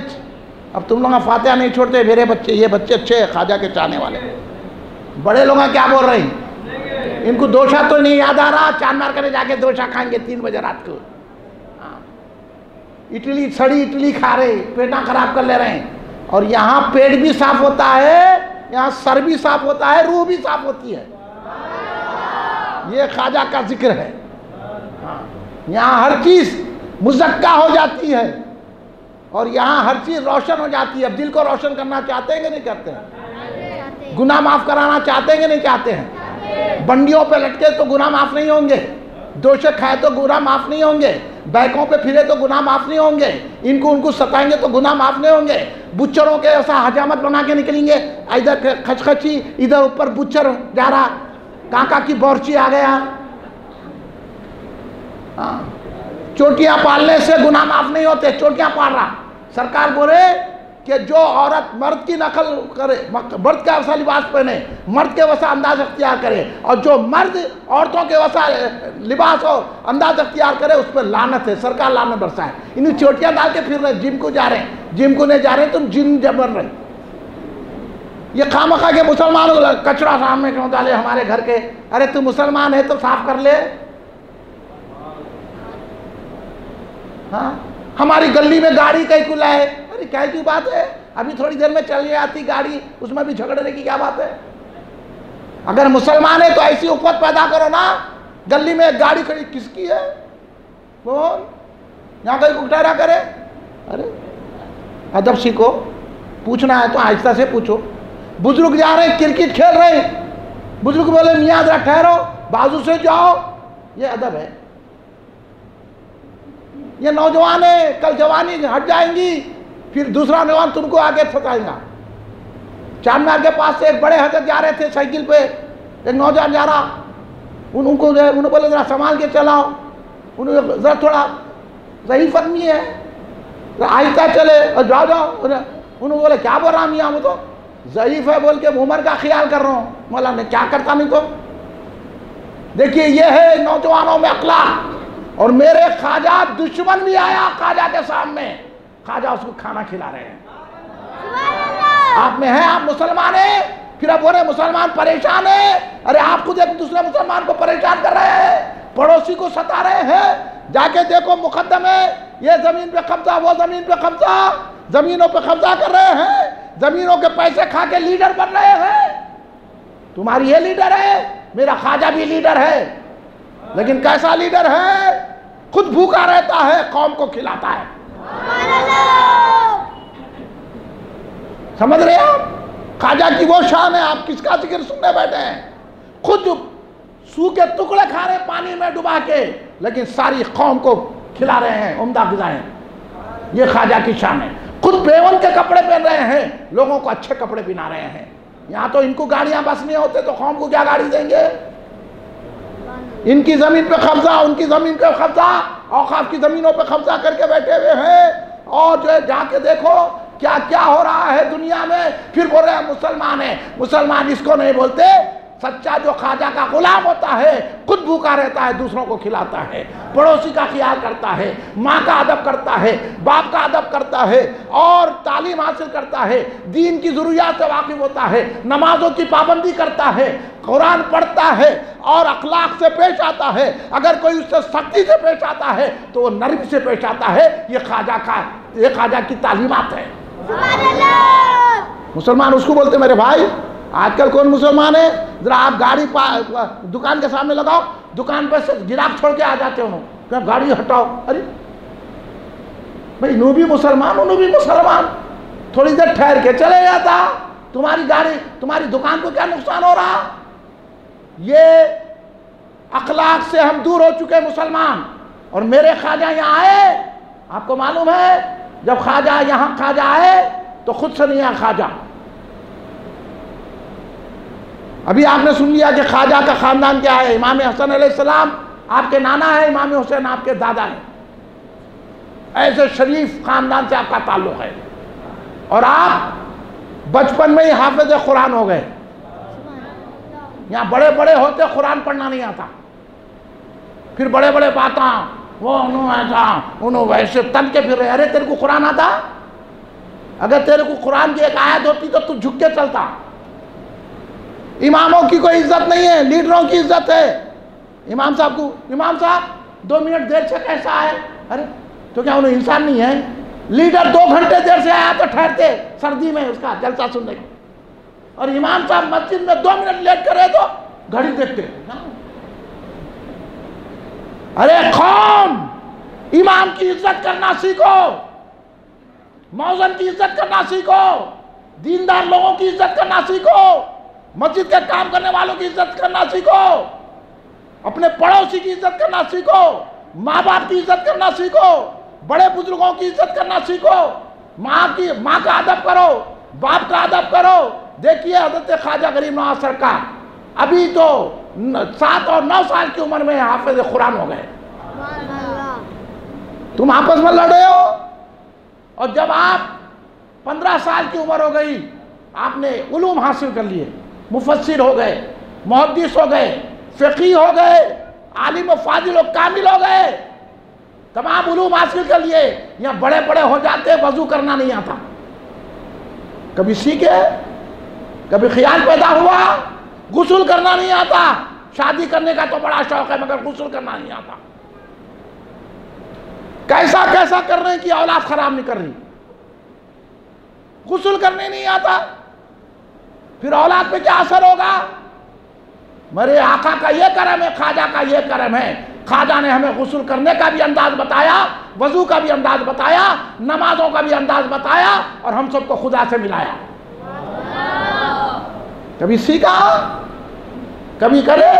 اب تم لوگ فاتحہ نہیں چھوڑتے میرے بچے، یہ بچے اچھے ہیں، خواجہ کے چاہنے والے۔ بڑے لوگ کیا بول رہے ہیں؟ ان کو دوشا تو نہیں یاد آ رہا، چاند مار کرے جا کے دوشا کھائیں گے تین بجے رات کو۔ ہاں۔ اٹلی، سڑی اٹلی کھا رہے پیٹا خراب کر لے رہے ہیں۔ اور یہاں پیٹ بھی صاف ہوتا ہے، یہاں سر بھی صاف ہوتا ہے، روح بھی صاف ہوتی ہے۔ یہ خواجہ کا ذکر ہے۔ ہاں۔ یہاں ہر چیز مزکہ ہو جاتی ہے۔ اور یہاں ہر چیز روشن ہو جاتی ہے۔ اب دل کو روشن کرنا چاہتے ہیں کہ نہیں کرتے ہیں؟ گناہ معاف کرانا چاہتے ہیں کہ نہیں چاہتے ہیں؟ بنڈیوں پہ لٹکے تو گناہ معاف نہیں ہوں گے۔ دوشے کھائے تو گناہ معاف نہیں ہوں گے۔ بیکوں پہ پھرے تو گناہ معاف نہیں ہوں گے۔ ان کو ان کو ستائیں گے تو گناہ معاف نہیں ہوں گے۔ بچروں کے ایسا حجامت بنا کے نکلیں گے۔ ادھر کھچ کھچی ادھر اوپر بچر جا رہا۔ کانکا کی بورچی آ گیا۔ ہاں۔ چوٹیاں پالنے سے گناہ معاف نہیں ہوتے، چوٹیاں پال رہا۔ سرکار بولے کہ جو عورت مرد کی نقل کرے مرد کا ویسا لباس پہنے، مرد کے ویسا انداز اختیار کرے، اور جو مرد عورتوں کے ویسا لباس اور انداز اختیار کرے، اس پہ لانت ہے، سرکار لانت برسا ہے انہیں چوٹیاں ڈال کے پھر رہے، جم کو جا رہے ہیں۔ جم کو نہیں جا رہے ہیں، تم جم جبر رہے یہ خامخواہ کے مسلمان کچڑا سامنے کیوں ڈالے ہمارے گھر کے؟ ارے تو مسلمان ہے تو صاف کر لے۔ ہاں؟ ہماری گلی میں گاڑی کئی کو لائے ارے، کیا کی بات ہے؟ ابھی تھوڑی دیر میں چلنے آتی گاڑی، اس میں بھی جھگڑنے کی کیا بات ہے؟ اگر مسلمان ہے تو ایسی اپت پیدا کرو نا، گلی میں ایک گاڑی کھڑی، کس کی ہے؟ کون یہاں کوئی کٹہرا کرے؟ ارے، ادب سیکھو، پوچھنا ہے تو آہستہ سے پوچھو۔ بزرگ جا رہے ہیں، کرکٹ کھیل رہے ہیں۔ بزرگ بولے، میاں ذرا ٹھہرو، بازو سے جاؤ۔ یہ ادب ہے۔ یہ نوجوان ہے کل جوانی ہٹ جائیں گی، پھر دوسرا نوجوان تم کو آگے پھنسائے گا۔ چار مینار کے پاس سے ایک بڑے حضرت جا رہے تھے سائیکل پہ، ایک نوجوان جا رہا۔ ان کو انہوں بولے ذرا سنبھال کے چلاؤ۔ انہوں ذرا تھوڑا ضعیف آدمی ہے آہستہ چلے اور جاؤ جاؤ۔ انہوں بولے کیا بول رہا میاں وہ تو؟ ضعیف ہے بول کے عمر کا خیال کر رہا ہوں۔ مولانا، کیا کرتا نہیں تو؟ دیکھیے، یہ ہے نوجوانوں میں اخلاق۔ اور میرے خواجہ دشمن بھی آیا خواجہ کے سامنے۔ خواجہ اس کو کھانا کھلا رہے ہیں۔ آپ میں ہیں آپ مسلمان ہیں۔ پھر اب بولے مسلمان پریشان ہیں ارے آپ خود ایک دوسرے مسلمان کو پریشان کر رہے ہیں۔ پڑوسی کو ستا رہے ہیں۔ جا کے دیکھو مقدم ہے۔ یہ زمین پہ قبضہ وہ زمین پہ قبضہ۔ زمینوں پہ قبضہ کر رہے ہیں۔ زمینوں کے پیسے کھا کے لیڈر بن رہے ہیں۔ تمہاری یہ لیڈر ہے میرا خواجہ بھی لیڈر ہے۔ لیکن کیسا لیڈر ہے؟ خود بھوکا رہتا ہے، قوم کو کھلاتا ہے۔ سمجھ رہے آپ؟ خواجہ کی وہ شان ہے، آپ کس کا ذکر سننے بیٹھے ہیں؟ خود سو کے ٹکڑے کھا رہے پانی میں ڈبا کے، لیکن ساری قوم کو کھلا رہے ہیں، عمدہ غذائیں یہ خواجہ کی شان ہے۔ خود بیون کے کپڑے پہن رہے ہیں، لوگوں کو اچھے کپڑے پہنا رہے ہیں۔ یہاں تو ان کو گاڑیاں بس نہیں ہوتے تو قوم کو کیا گاڑی دیں گے؟ ان کی زمین پہ قبضہ، ان کی زمین پہ قبضہ، اوقاف کی زمینوں پہ قبضہ کر کے بیٹھے ہوئے ہیں۔ اور جو ہے، جا کے دیکھو کیا کیا ہو رہا ہے دنیا میں۔ پھر بول رہے ہیں مسلمان ہیں۔ مسلمان اس کو نہیں بولتے۔ سچا جو خواجہ کا غلام ہوتا ہے خود بھوکا رہتا ہے دوسروں کو کھلاتا ہے پڑوسی کا خیال کرتا ہے ماں کا ادب کرتا ہے باپ کا ادب کرتا ہے اور تعلیم حاصل کرتا ہے دین کی ضروریات سے واقف ہوتا ہے نمازوں کی پابندی کرتا ہے قرآن پڑھتا ہے اور اخلاق سے پیش آتا ہے۔ اگر کوئی اس سے سختی سے پیش آتا ہے تو وہ نرم سے پیش آتا ہے۔ یہ خواجہ کا یہ خواجہ کی تعلیمات ہے مسلمان اس کو بولتے میرے بھائی۔ آج کل کون مسلمان ہے؟ ذرا آپ گاڑی دکان کے سامنے لگاؤ، دکان پہ گراک چھوڑ کے آ جاتے ہوں کہ گاڑی ہٹاؤ۔ ارے، بھائی، نو بھی مسلمان انہوں بھی مسلمان۔ تھوڑی دیر ٹھہر کے چلے جاتا تمہاری گاڑی، تمہاری دکان کو کیا نقصان ہو رہا؟ یہ اخلاق سے ہم دور ہو چکے مسلمان۔ اور میرے خواجہ یہاں آئے۔ آپ کو معلوم ہے، جب خواجہ یہاں، خواجہ آئے تو خود سے نہیں آیا خواجہ۔ ابھی آپ نے سن لیا کہ خواجہ کا خاندان کیا ہے؟ امام حسن علیہ السلام آپ کے نانا ہے، امام حسین آپ کے دادا ہیں۔ ایسے شریف خاندان سے آپ کا تعلق ہے۔ اور آپ بچپن میں ہی حافظ قرآن ہو گئے۔ یہاں بڑے بڑے ہوتے قرآن پڑھنا نہیں آتا۔ پھر بڑے بڑے باتاں، وہ انہوں ایسا انہوں ویسے تن کے پھر رہے ارے تیرے کو قرآن آتا؟ اگر تیرے کو قرآن کی ایک آیت ہوتی تو تو جھک کے چلتا۔ اماموں کی کوئی عزت نہیں ہے، لیڈروں کی عزت ہے۔ امام صاحب کو، امام صاحب، دو منٹ دیر سے کیسا آئے ارے، تو کیا انہوں انسان نہیں ہے؟ لیڈر دو گھنٹے دیر سے آیا تو ٹھہرتے، سردی میں اس کا جلسہ سننے کو۔ اور امام صاحب مسجد میں دو منٹ لیٹ کرے تو گھڑی دیکھتے۔ ارے، قوم، امام کی عزت کرنا سیکھو۔ موزن کی عزت کرنا سیکھو۔ دیندار لوگوں کی عزت کرنا سیکھو۔ مسجد کے کام کرنے والوں کی عزت کرنا سیکھو۔ اپنے پڑوسی کی عزت کرنا سیکھو۔ ماں باپ کی عزت کرنا سیکھو۔ بڑے بزرگوں کی عزت کرنا سیکھو۔ ماں کی ماں کا ادب کرو۔ باپ کا ادب کرو۔ دیکھیے حضرت خواجہ غریب نواز سرکار، ابھی تو سات اور نو سال کی عمر میں حافظ قرآن ہو گئے۔ تم آپس میں لڑے ہو۔ اور جب آپ پندرہ سال کی عمر ہو گئی، آپ نے علوم حاصل کر لیے۔ مفسر ہو گئے، محدث ہو گئے فقی ہو گئے، عالم و فاضل و کامل ہو گئے۔ تمام علوم حاصل کر لیے، یہاں بڑے بڑے ہو جاتے، وضو کرنا نہیں آتا۔ کبھی سیکھے، کبھی خیال پیدا ہوا، غسل کرنا نہیں آتا۔ شادی کرنے کا تو بڑا شوق ہے، مگر غسل کرنا نہیں آتا۔ کیسا کیسا کر رہے ہیں کہ اولاد خراب نہیں کر رہی۔ غسل کرنے نہیں آتا۔ پھر اولاد پہ کیا اثر ہوگا؟ میرے آقا کا یہ کرم ہے، خواجہ کا یہ کرم ہے۔ خواجہ نے ہمیں غسل کرنے کا بھی انداز بتایا، وضو کا بھی انداز بتایا، نمازوں کا بھی انداز بتایا اور ہم سب کو خدا سے ملایا۔ کبھی سیکھا؟ کبھی کرے؟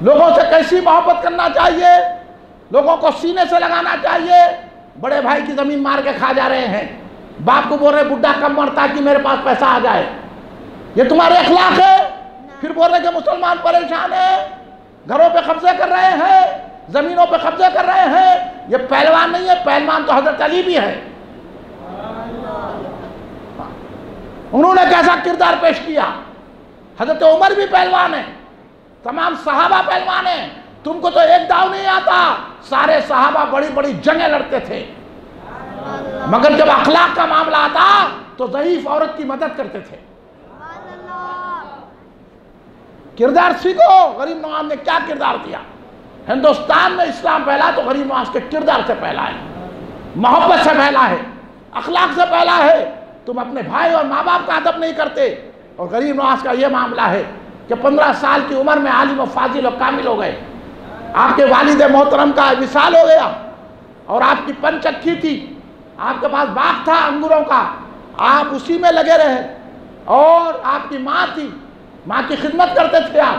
لوگوں سے کیسی محبت کرنا چاہیے؟ لوگوں کو سینے سے لگانا چاہیے۔ بڑے بھائی کی زمین مار کے کھا جا رہے ہیں۔ باپ کو بول رہے، بڈھا کم مرتا کہ میرے پاس پیسہ آ جائے۔ یہ تمہارے اخلاق ہے پھر بول رہے کہ مسلمان پریشان ہیں۔ گھروں پہ قبضے کر رہے ہیں۔ زمینوں پہ قبضے کر رہے ہیں۔ یہ پہلوان نہیں ہے، پہلوان تو حضرت علی بھی ہے انہوں نے کیسا کردار پیش کیا؟ حضرت عمر بھی پہلوان ہے تمام صحابہ پہلوان ہیں۔ تم کو تو ایک داؤ نہیں آتا۔ سارے صحابہ بڑی بڑی جنگیں لڑتے تھے۔ مگر جب اخلاق کا معاملہ آتا تو ضعیف عورت کی مدد کرتے تھے۔ کردار سیکھو، غریب نواز نے کیا کردار دیا؟ ہندوستان میں اسلام پھیلا تو غریب نواز کے کردار سے پھیلا ہے۔ محبت سے پھیلا ہے۔ اخلاق سے پہلا ہے۔ تم اپنے بھائی اور ماں باپ کا ادب نہیں کرتے۔ اور غریب نواز کا یہ معاملہ ہے کہ پندرہ سال کی عمر میں عالم و فاضل و کامل ہو گئے۔ آپ کے والد محترم کا وصال ہو گیا۔ اور آپ کی پنچکی تھی۔ آپ کے پاس باغ تھا انگوروں کا۔ آپ اسی میں لگے رہے۔ اور آپ کی ماں تھی۔ ماں کی خدمت کرتے تھے آپ۔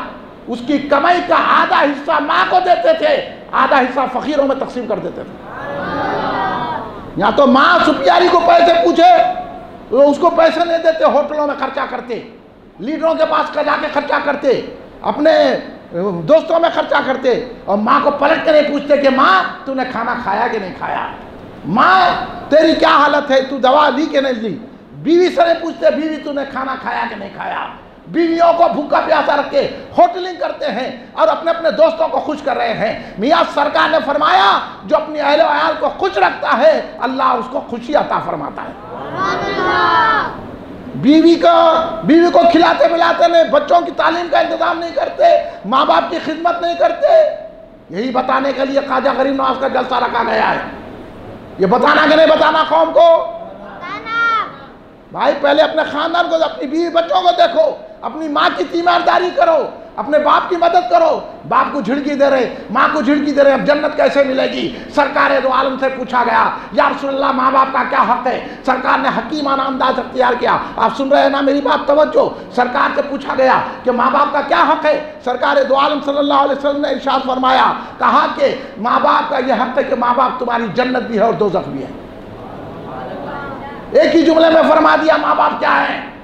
اس کی کمائی کا آدھا حصہ ماں کو دیتے تھے، آدھا حصہ فقیروں میں تقسیم کر دیتے تھے۔ یا تو ماں سپیاری کو پیسے پوچھے تو اس کو پیسے نہیں دیتے، ہوٹلوں میں خرچہ کرتے، لیڈروں کے پاس جا کے خرچہ کرتے، اپنے دوستوں میں خرچہ کرتے۔ اور ماں کو پلٹ کے نہیں پوچھتے کہ ماں، تو نے کھانا کھایا کہ نہیں کھایا؟ ماں، تیری کیا حالت ہے؟ تو دوا لی کہ نہیں لی؟ بیوی سے نہیں پوچھتے، بیوی تو نے کھانا کھایا کہ نہیں کھایا؟ بیویوں کو بھوکا پیاسا رکھ کے ہوٹلنگ کرتے ہیں اور اپنے اپنے دوستوں کو خوش کر رہے ہیں۔ میاں سرکار نے فرمایا جو اپنی اہل و عیال کو خوش رکھتا ہے اللہ اس کو خوشی عطا فرماتا ہے۔ بیوی کو بیوی کو کھلاتے ملاتے نہیں بچوں کی تعلیم کا انتظام نہیں کرتے ماں باپ کی خدمت نہیں کرتے۔ یہی بتانے کے لیے خواجہ غریب نواز کا جلسہ رکھا گیا ہے۔ یہ بتانا کہ نہیں بتانا قوم کو؟ بھائی پہلے اپنے خاندان کو اپنی بیوی بچوں کو دیکھو۔ اپنی ماں کی تیمارداری کرو، اپنے باپ کی مدد کرو۔ باپ کو جھڑکی دے رہے، ماں کو جھڑکی دے رہے، اب جنت کیسے ملے گی؟ سرکار دو عالم سے پوچھا گیا، یا رسول اللہ، ماں باپ کا کیا حق ہے؟ سرکار نے حکیمانہ انداز اختیار کیا۔ آپ سن رہے ہیں نا میری بات؟ توجہ۔ سرکار سے پوچھا گیا کہ ماں باپ کا کیا حق ہے؟ سرکار دو عالم صلی اللہ علیہ وسلم نے ارشاد فرمایا، کہا کہ ماں باپ کا یہ حق ہے کہ ماں باپ تمہاری جنت بھی ہے اور دوزخ بھی ہے۔ ایک ہی جملے میں فرما دیا، ماں باپ کیا ہے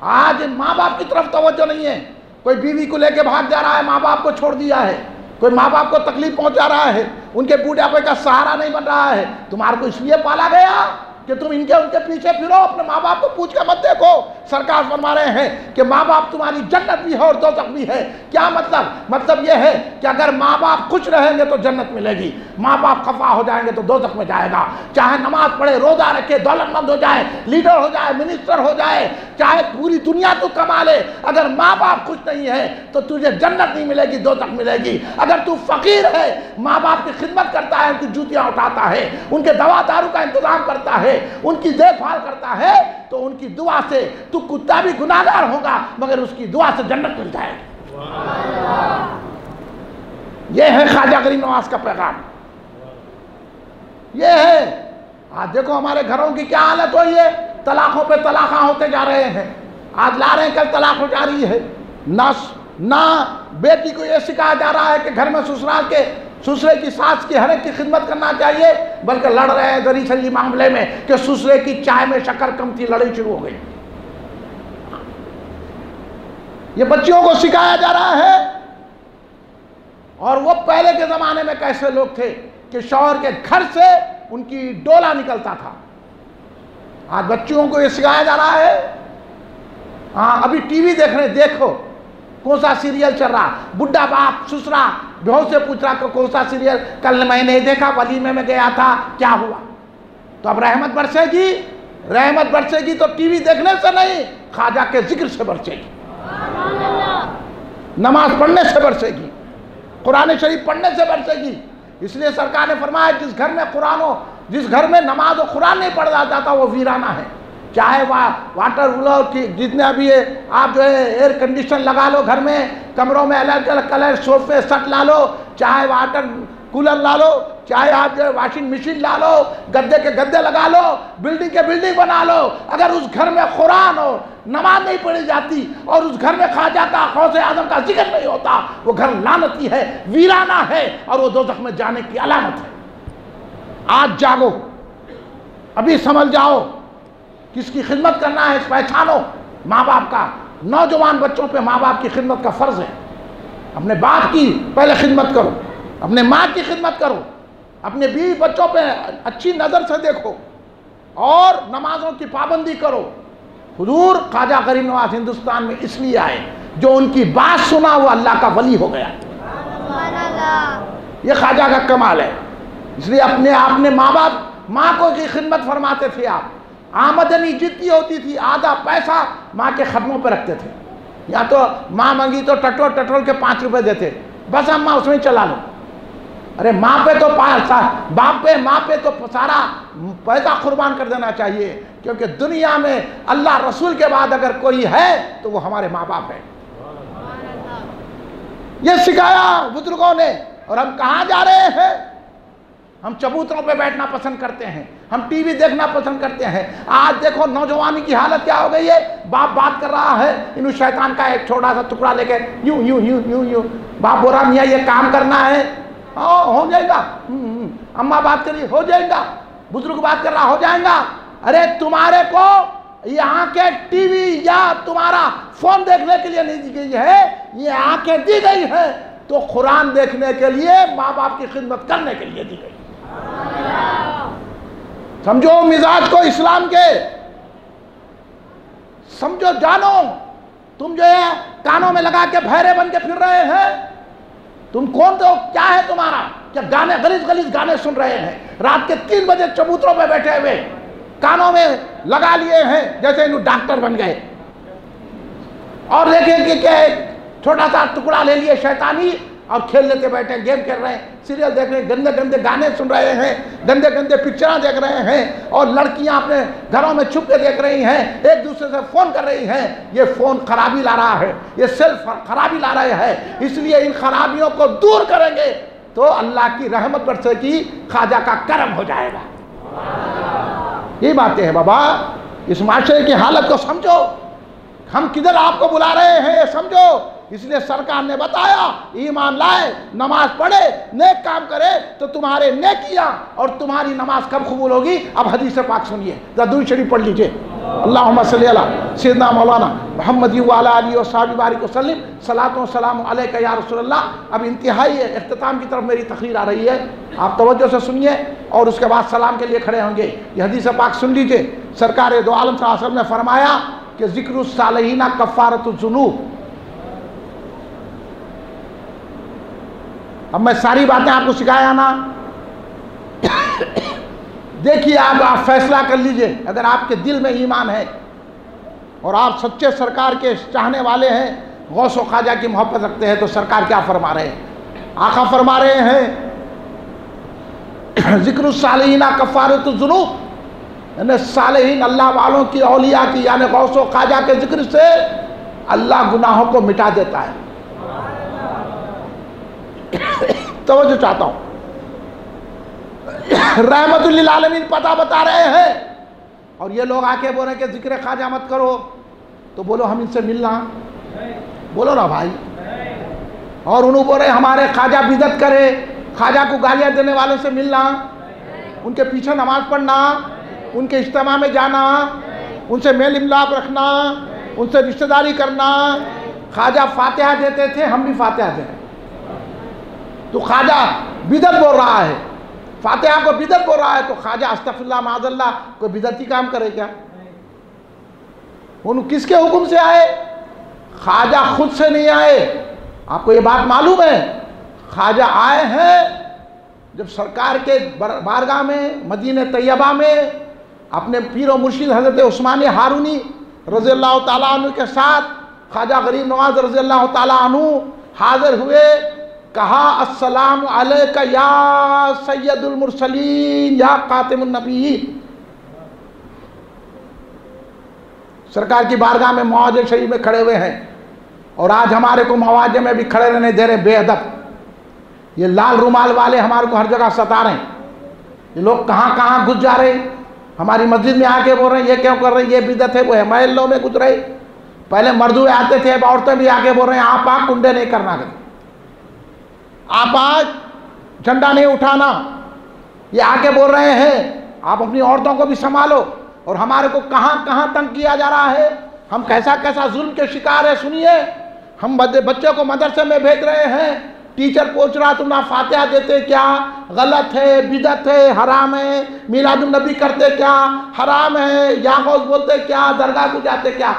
آج ماں باپ کی طرف توجہ نہیں ہے۔ کوئی بیوی کو لے کے بھاگ جا رہا ہے، ماں باپ کو چھوڑ دیا ہے۔ کوئی ماں باپ کو تکلیف پہنچا رہا ہے، ان کے بوڑھاپے کا سہارا نہیں بن رہا ہے۔ تمہارے کو اس لیے پالا گیا۔ کہ تم ان کے ان کے پیچھے پھرو، اپنے ماں باپ کو پوچھ کے مت دیکھو۔ سرکار فرما رہے ہیں کہ ماں باپ تمہاری جنت بھی ہے اور دوزخ بھی ہے۔ کیا مطلب؟ مطلب یہ ہے کہ اگر ماں باپ خوش رہیں گے تو جنت ملے گی۔ ماں باپ خفا ہو جائیں گے تو دوزخ میں جائے گا۔ چاہے نماز پڑھے، روزہ رکھے دولت مند ہو جائے، لیڈر ہو جائے، منسٹر ہو جائے، چاہے پوری دنیا تو کما لے، اگر ماں باپ خوش نہیں ہے تو تجھے جنت نہیں ملے گی، دوزخ ملے گی۔ اگر تو فقیر ہے، ماں باپ کی خدمت کرتا ہے، ان کی جوتیاں اٹھاتا ہے، ان کے دوا دارو کا انتظام کرتا ہے ان کی دیکھ بھال کرتا ہے تو ان کی دعا سے تو کتا بھی گناہگار ہوگا، مگر اس کی دعا سے جنت مل جائے گی۔ یہ ہے خواجہ غریب نواز کا پیغام۔ یہ ہے۔ آج دیکھو ہمارے گھروں کی کیا حالت ہوئی ہے۔ طلاقوں پہ طلاقاں ہوتے جا رہے ہیں۔ آج لا رہے ہیں کل طلاق ہو جا رہی ہے۔ نہ نہ بیٹی کو یہ سکھایا جا رہا ہے کہ گھر میں سسرال کے سسرے کی ساس کی ہر ایک کی خدمت کرنا چاہیے، بلکہ لڑ رہے ہیں دری معاملے میں کہ سسرے کی چائے میں شکر کم تھی، لڑائی شروع ہو گئی۔ یہ بچیوں کو سکھایا جا رہا ہے۔ اور وہ پہلے کے زمانے میں کیسے لوگ تھے کہ شوہر کے گھر سے ان کی ڈولا نکلتا تھا۔ آج بچیوں کو یہ سکھایا جا رہا ہے۔ ہاں ابھی ٹی وی دیکھ رہے دیکھو۔ کون سا سیریل چل رہا؟ بڈھا باپ، سسرا بہو سے پوچھ رہا کہ کون سا سیریل؟ کل میں نہیں دیکھا ولیمے میں گیا تھا، کیا ہوا؟ تو اب رحمت برسے گی، رحمت برسے گی تو ٹی وی دیکھنے سے نہیں، خواجہ کے ذکر سے برسے گی۔ نماز پڑھنے سے برسے گی، قرآن شریف پڑھنے سے برسے گی۔ اس لیے سرکار نے فرمایا، جس گھر میں قرآن ہو، جس گھر میں نماز و قرآن نہیں پڑھا جاتا، وہ ویرانہ ہے۔ چاہے واٹر ولر کی جتنے ابھی آپ جو ہے ایئر کنڈیشن لگا لو گھر میں، کمروں میں الگ الگ کلر صوفے سٹ لا لو، چاہے واٹر کولر لا لو، چاہے آپ جو ہے واشنگ مشین لا لو گدے کے گدے لگا لو بلڈنگ کے بلڈنگ بنا لو۔ اگر اس گھر میں قرآن ہو، نماز نہیں پڑھی جاتی، اور اس گھر میں خواجہ کا غوث اعظم کا ذکر نہیں ہوتا، وہ گھر لانتی ہے، ویرانہ ہے، اور وہ دوزخ میں جانے کی علامت ہے۔ آج جاگو، ابھی سمجھ جاؤ۔ کس کی خدمت کرنا ہے اس پہچانو ماں باپ کا۔ نوجوان بچوں پہ ماں باپ کی خدمت کا فرض ہے۔ اپنے باپ کی پہلے خدمت کرو، اپنے ماں کی خدمت کرو۔ اپنے بیوی بچوں پہ اچھی نظر سے دیکھو۔ اور نمازوں کی پابندی کرو۔ حضور خواجہ غریب نواز ہندوستان میں اس لیے آئے، جو ان کی بات سنا وہ اللہ کا ولی ہو گیا۔ یہ خواجہ کا کمال ہے۔ اس لیے اپنے اپنے ماں باپ، ماں کو کی خدمت فرماتے تھے آپ۔ آمدنی جتنی ہوتی تھی، آدھا پیسہ ماں کے خدموں پہ رکھتے تھے۔ یا تو ماں منگی تو ٹٹول ٹٹول کے پانچ روپے دیتے۔ بس اماں اس میں چلا لو۔ ارے ماں پہ تو باپ پہ، ماں پہ تو سارا پیسہ قربان کر دینا چاہیے۔ کیونکہ دنیا میں اللہ رسول کے بعد اگر کوئی ہے تو وہ ہمارے ماں باپ ہے یہ سکھایا بزرگوں نے اور ہم کہاں جا رہے ہیں؟ ہم چبوتروں پہ بیٹھنا پسند کرتے ہیں۔ ہم ٹی وی دیکھنا پسند کرتے ہیں۔ آج دیکھو نوجوانی کی حالت کیا ہو گئی ہے؟ باپ بات کر رہا ہے، انہوں شیطان کا ایک چھوٹا سا ٹکڑا لے کے یوں یوں یوں یوں یوں۔ باپ بول رہا میاں یہ کام کرنا ہے۔ ہو جائے گا۔ اماں بات کری، ہو جائے گا۔ بزرگ بات کر رہا، ہو جائے گا۔ ارے تمہارے کو یہ آنکھیں ٹی وی یا تمہارا فون دیکھنے کے لیے نہیں دی گئی ہے، یہ آنکھیں دی گئی ہے تو قرآن دیکھنے کے لیے ماں باپ کی خدمت کرنے کے لیے دی گئی۔ سمجھو مزاج کو اسلام کے؟ سمجھو جانو، تم جو ہے کانوں میں لگا کے بھیرے بن کے پھر رہے ہیں۔ تم کون تو؟ کیا ہے تمہارا؟ کیا گانے غلیظ غلیظ گانے سن رہے ہیں؟ رات کے تین بجے چبوتروں پہ بیٹھے ہوئے، کانوں میں لگا لیے ہیں جیسے انہوں ڈاکٹر بن گئے۔ اور دیکھیں کہ کیا چھوٹا سا ٹکڑا لے لیے شیطانی اور کھیل لیتے بیٹھے ہیں گیم کر رہے ہیں سیریل دیکھ رہے ہیں، گندے گندے گانے سن رہے ہیں، گندے گندے پکچراں دیکھ رہے ہیں اور لڑکیاں اپنے گھروں میں چھپ کے دیکھ رہی ہیں، ایک دوسرے سے فون کر رہی ہیں، یہ فون خرابی لا رہا ہے، یہ سیلف خرابی لا رہے ہیں، اس لیے ان خرابیوں کو دور کریں گے تو اللہ کی رحمت برسے کی خواجہ کا کرم ہو جائے گا۔ یہ باتیں ہیں بابا، اس معاشرے کی حالت کو سمجھو۔ ہم کدھر آپ کو بلا رہے ہیں سمجھو؟ اس لیے سرکار نے بتایا، ایمان لائے، نماز پڑھے، نیک کام کرے، تو تمہارے نیکیاں اور تمہاری نماز کب قبول ہوگی؟ اب حدیث پاک سنیے زدوی شریف پڑھ لیجیے۔ اللہم صلی اللہ سیدنا مولانا محمد یو علیہ علیہ و صحابی بارک وسلم صلاة و سلام علیکہ یا رسول اللہ۔ اب انتہائی اختتام کی طرف میری تقریر آ رہی ہے، آپ توجہ سے سنیے اور اس کے بعد سلام کے لیے کھڑے ہوں گے۔ یہ حدیث پاک سن لیجیے۔ سرکار دو عالم صلی اللہ علیہ وسلم نے فرمایا کہ ذکر الصالحین کفارت الزنوب اب میں ساری باتیں آپ کو سکھایا نا۔ دیکھیے آپ آپ فیصلہ کر لیجیے، اگر آپ کے دل میں ایمان ہے اور آپ سچے سرکار کے چاہنے والے ہیں، غوث و خواجہ کی محبت رکھتے ہیں، تو سرکار کیا فرما رہے ہیں؟ آقا فرما رہے ہیں، ذکر الصالحین کفارت الذنوب۔ یعنی صالحین اللہ والوں کی اولیاء کی یعنی غوث و خواجہ کے ذکر سے اللہ گناہوں کو مٹا دیتا ہے۔ توجہ چاہتا ہوں۔ رحمت للعالمین پتہ بتا رہے ہیں۔ اور یہ لوگ آکے بول رہے ہیں کہ ذکر خواجہ مت کرو۔ تو بولو ہم ان سے ملنا۔ بولو نا بھائی۔ اور انہوں بول رہے ہمارے خواجہ بدت کرے، خواجہ کو گالیاں دینے والوں سے ملنا، ان کے پیچھے نماز پڑھنا۔ ان کے اجتماع میں جانا، ان سے میل املاپ رکھنا، ان سے رشتہ داری کرنا۔ خواجہ فاتحہ دیتے تھے، ہم بھی فاتحہ دیں تو خواجہ بدت بول رہا ہے۔ فاتحہ کو بدت بول رہا ہے، تو خواجہ استغفر اللہ معاذ اللہ کوئی بدتی کام کرے کیا؟ ان کس کے حکم سے آئے؟ خواجہ خود سے نہیں آئے۔ آپ کو یہ بات معلوم ہے۔ خواجہ آئے ہیں جب سرکار کے بارگاہ میں، مدینہ طیبہ میں اپنے پیر و مرشد حضرت عثمان ہارونی رضی اللہ تعالیٰ عنہ کے ساتھ خواجہ غریب نواز رضی اللہ تعالیٰ عنہ حاضر ہوئے، کہا، السلام علیکہ یا سید المرسلین، یا قاتم النبی سرکار کی بارگاہ میں معاوضہ شریف میں کھڑے ہوئے ہیں۔ اور آج ہمارے کو معاوضے میں بھی کھڑے رہنے دے رہے بے ادب۔ یہ لال رومال والے ہمارے کو ہر جگہ ستا رہے ہیں۔ یہ لوگ کہاں کہاں گھس جا رہے ہیں؟ ہماری مسجد میں آ کے بول رہے ہیں، یہ کیوں کر رہے ہیں؟ یہ بدت ہے، وہ ہے محلوں میں گزرے پہلے مردوے آتے تھے، اب عورتیں بھی آ کے بول رہے ہیں، آپ آ کنڈے نہیں کرنا۔ کریں آپ آج جھنڈا نہیں اٹھانا۔ یہ آگے بول رہے ہیں، آپ اپنی عورتوں کو بھی سنبھالو۔ اور ہمارے کو کہاں کہاں تنگ کیا جا رہا ہے؟ ہم کیسا کیسا ظلم کے شکار ہے سنیے۔ ہم بچوں کو مدرسے میں بھیج رہے ہیں۔ ٹیچر پوچھ رہا تم نہ فاتحہ دیتے کیا؟ غلط ہے بدت ہے، حرام ہے؟ میلاد النبی کرتے کیا؟ حرام ہے، یا غوث بولتے کیا؟ درگاہ کو جاتے کیا؟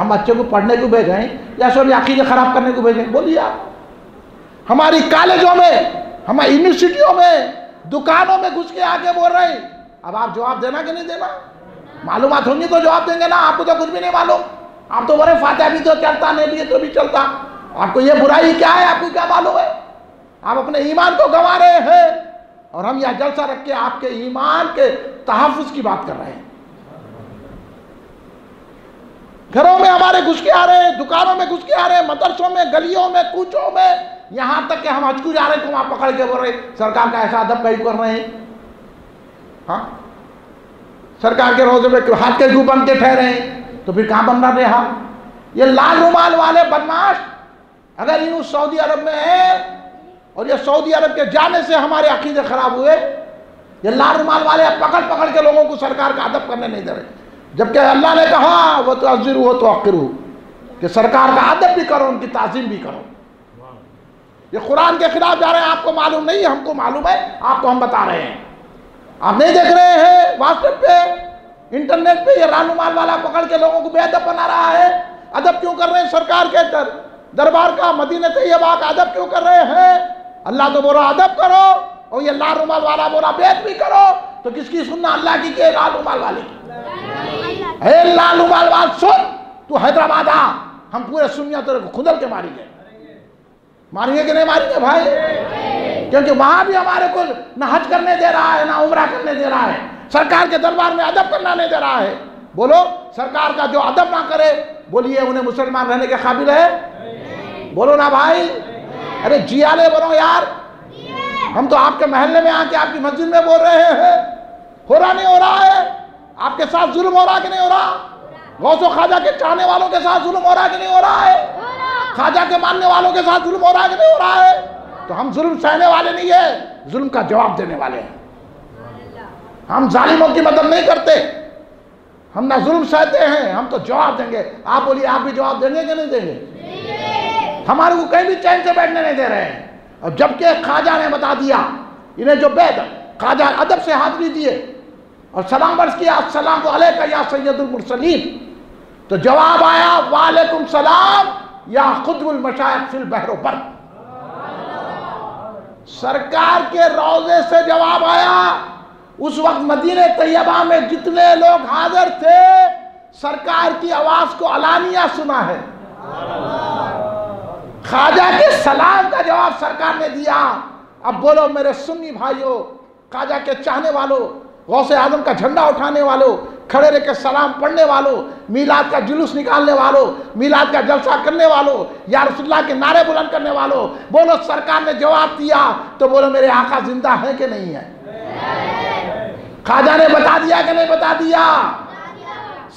ہم بچے کو پڑھنے کو بھیجیں یا سب عقیدے خراب کرنے کو بھیجیں بولیے آپ۔ ہماری کالجوں میں، ہماری یونیورسٹیوں میں، دکانوں میں گھس کے آگے بول رہے ہیں۔ اب آپ جواب دینا کہ نہیں دینا؟ معلومات ہوں گی تو جواب دیں گے نا، آپ کو تو کچھ بھی نہیں معلوم۔ آپ تو بولے فاتحہ بھی تو چلتا نہیں بھی تو بھی چلتا۔ آپ کو یہ برائی کیا ہے؟ آپ کو کیا معلوم ہے؟ آپ اپنے ایمان کو گوا رہے ہیں اور ہم یہاں جلسہ رکھ کے آپ کے ایمان کے تحفظ کی بات کر رہے ہیں۔ گھروں میں ہمارے گھس کے آ رہے ہیں، دکانوں میں گھس کے آ رہے ہیں، مدرسوں میں، گلیوں میں، کوچوں میں، یہاں تک کہ ہم ہچکو جا رہے ہیں تو وہاں پکڑ کے بول رہے ہیں، سرکار کا ایسا ادب کئی کر رہے ہیں۔ ہاں؟ سرکار کے روزے میں ہاتھ کے جو بن کے ٹھہرے ہیں، تو پھر کہاں بن رہا رہا یہ لال رومال والے بدماش اگر یوں سعودی عرب میں ہے اور یہ سعودی عرب کے جانے سے ہمارے عقیدے خراب ہوئے، یہ لال رومال والے پکڑ پکڑ کے لوگوں کو سرکار کا ادب کرنے نہیں دے رہے۔ جبکہ اللہ نے کہا وہ تو عزر ہو تو عقر ہو کہ سرکار کا ادب بھی کرو، ان کی تعظیم بھی کرو۔ یہ قرآن کے خلاف جا رہے ہیں، آپ کو معلوم نہیں، ہم کو معلوم ہے، آپ کو ہم بتا رہے ہیں۔ آپ نہیں دیکھ رہے ہیں واٹس ایپ پہ، انٹرنیٹ پہ یہ رانومال والا پکڑ کے لوگوں کو بے ادب بنا رہا ہے۔ ادب کیوں کر رہے ہیں سرکار کے در دربار کا، مدینہ طیبہ کا ادب کیوں کر رہے ہیں؟ اللہ تو بولا ادب کرو اور یہ لال رومال والا بولا بیت بھی کرو. تو کس کی سننا اللہ کی کہ لال رومال والے کی؟ اے لال رومال وال سن تو حیدرآباد آ ہم پورے سنیا تیرے کو خدل کے ماری گے۔ ماری گے کہ نہیں ماری گے بھائی؟ کیونکہ وہاں بھی ہمارے کو نہ حج کرنے دے رہا ہے نہ عمرہ کرنے دے رہا ہے۔ سرکار کے دربار میں ادب کرنا نہیں دے رہا ہے۔ بولو سرکار کا جو ادب نہ کرے بولیے انہیں مسلمان رہنے کے قابل ہے؟ بولو نا بھائی۔ ارے جیا لے بولو یار۔ ہم تو آپ کے محلے میں آ کے آپ کی مسجد میں بول رہے ہیں۔ ہو رہا نہیں ہو رہا ہے۔ آپ کے ساتھ ظلم ہو رہا کہ نہیں ہو رہا؟ غوث و خواجہ کے چاہنے والوں کے ساتھ ظلم ہو رہا کہ نہیں ہو رہا ہے؟ خواجہ کے ماننے والوں کے ساتھ ظلم ہو رہا کہ نہیں ہو رہا ہے؟ تو ہم ظلم سہنے والے نہیں ہیں۔ ظلم کا جواب دینے والے ہیں۔ ہم ظالموں کی مدد نہیں کرتے۔ ہم نہ ظلم سہتے ہیں۔ ہم تو جواب دیں گے۔ آپ بولیے، آپ بھی جواب دیں گے کہ نہیں دیں گے؟ ہمارے کو کہیں بھی چین سے بیٹھنے نہیں دے رہے ہیں۔ اور جبکہ خواجہ نے بتا دیا، انہیں جو بید خواجہ ادب سے حاضری دیے، اور سلام برس کیا، السلام علیکہ یا سید المرسلین۔ تو جواب آیا، وعلیکم سلام یا خدم المشایخ فی البحر و بر سرکار کے روزے سے جواب آیا، اس وقت مدینہ طیبہ میں جتنے لوگ حاضر تھے، سرکار کی آواز کو علانیہ سنا ہے۔ خواجہ کے سلام کا جواب سرکار نے دیا۔ اب بولو میرے سنی بھائیوں خواجہ کے چاہنے والوں غوث اعظم کا جھنڈا اٹھانے والوں کھڑے رہ کے سلام پڑھنے والوں میلاد کا جلوس نکالنے والوں میلاد کا جلسہ کرنے والوں یا رسول اللہ کے نعرے بلند کرنے والوں بولو سرکار نے جواب دیا تو بولو میرے آقا زندہ ہے کہ نہیں ہے خواجہ نے بتا دیا کہ نہیں بتا دیا؟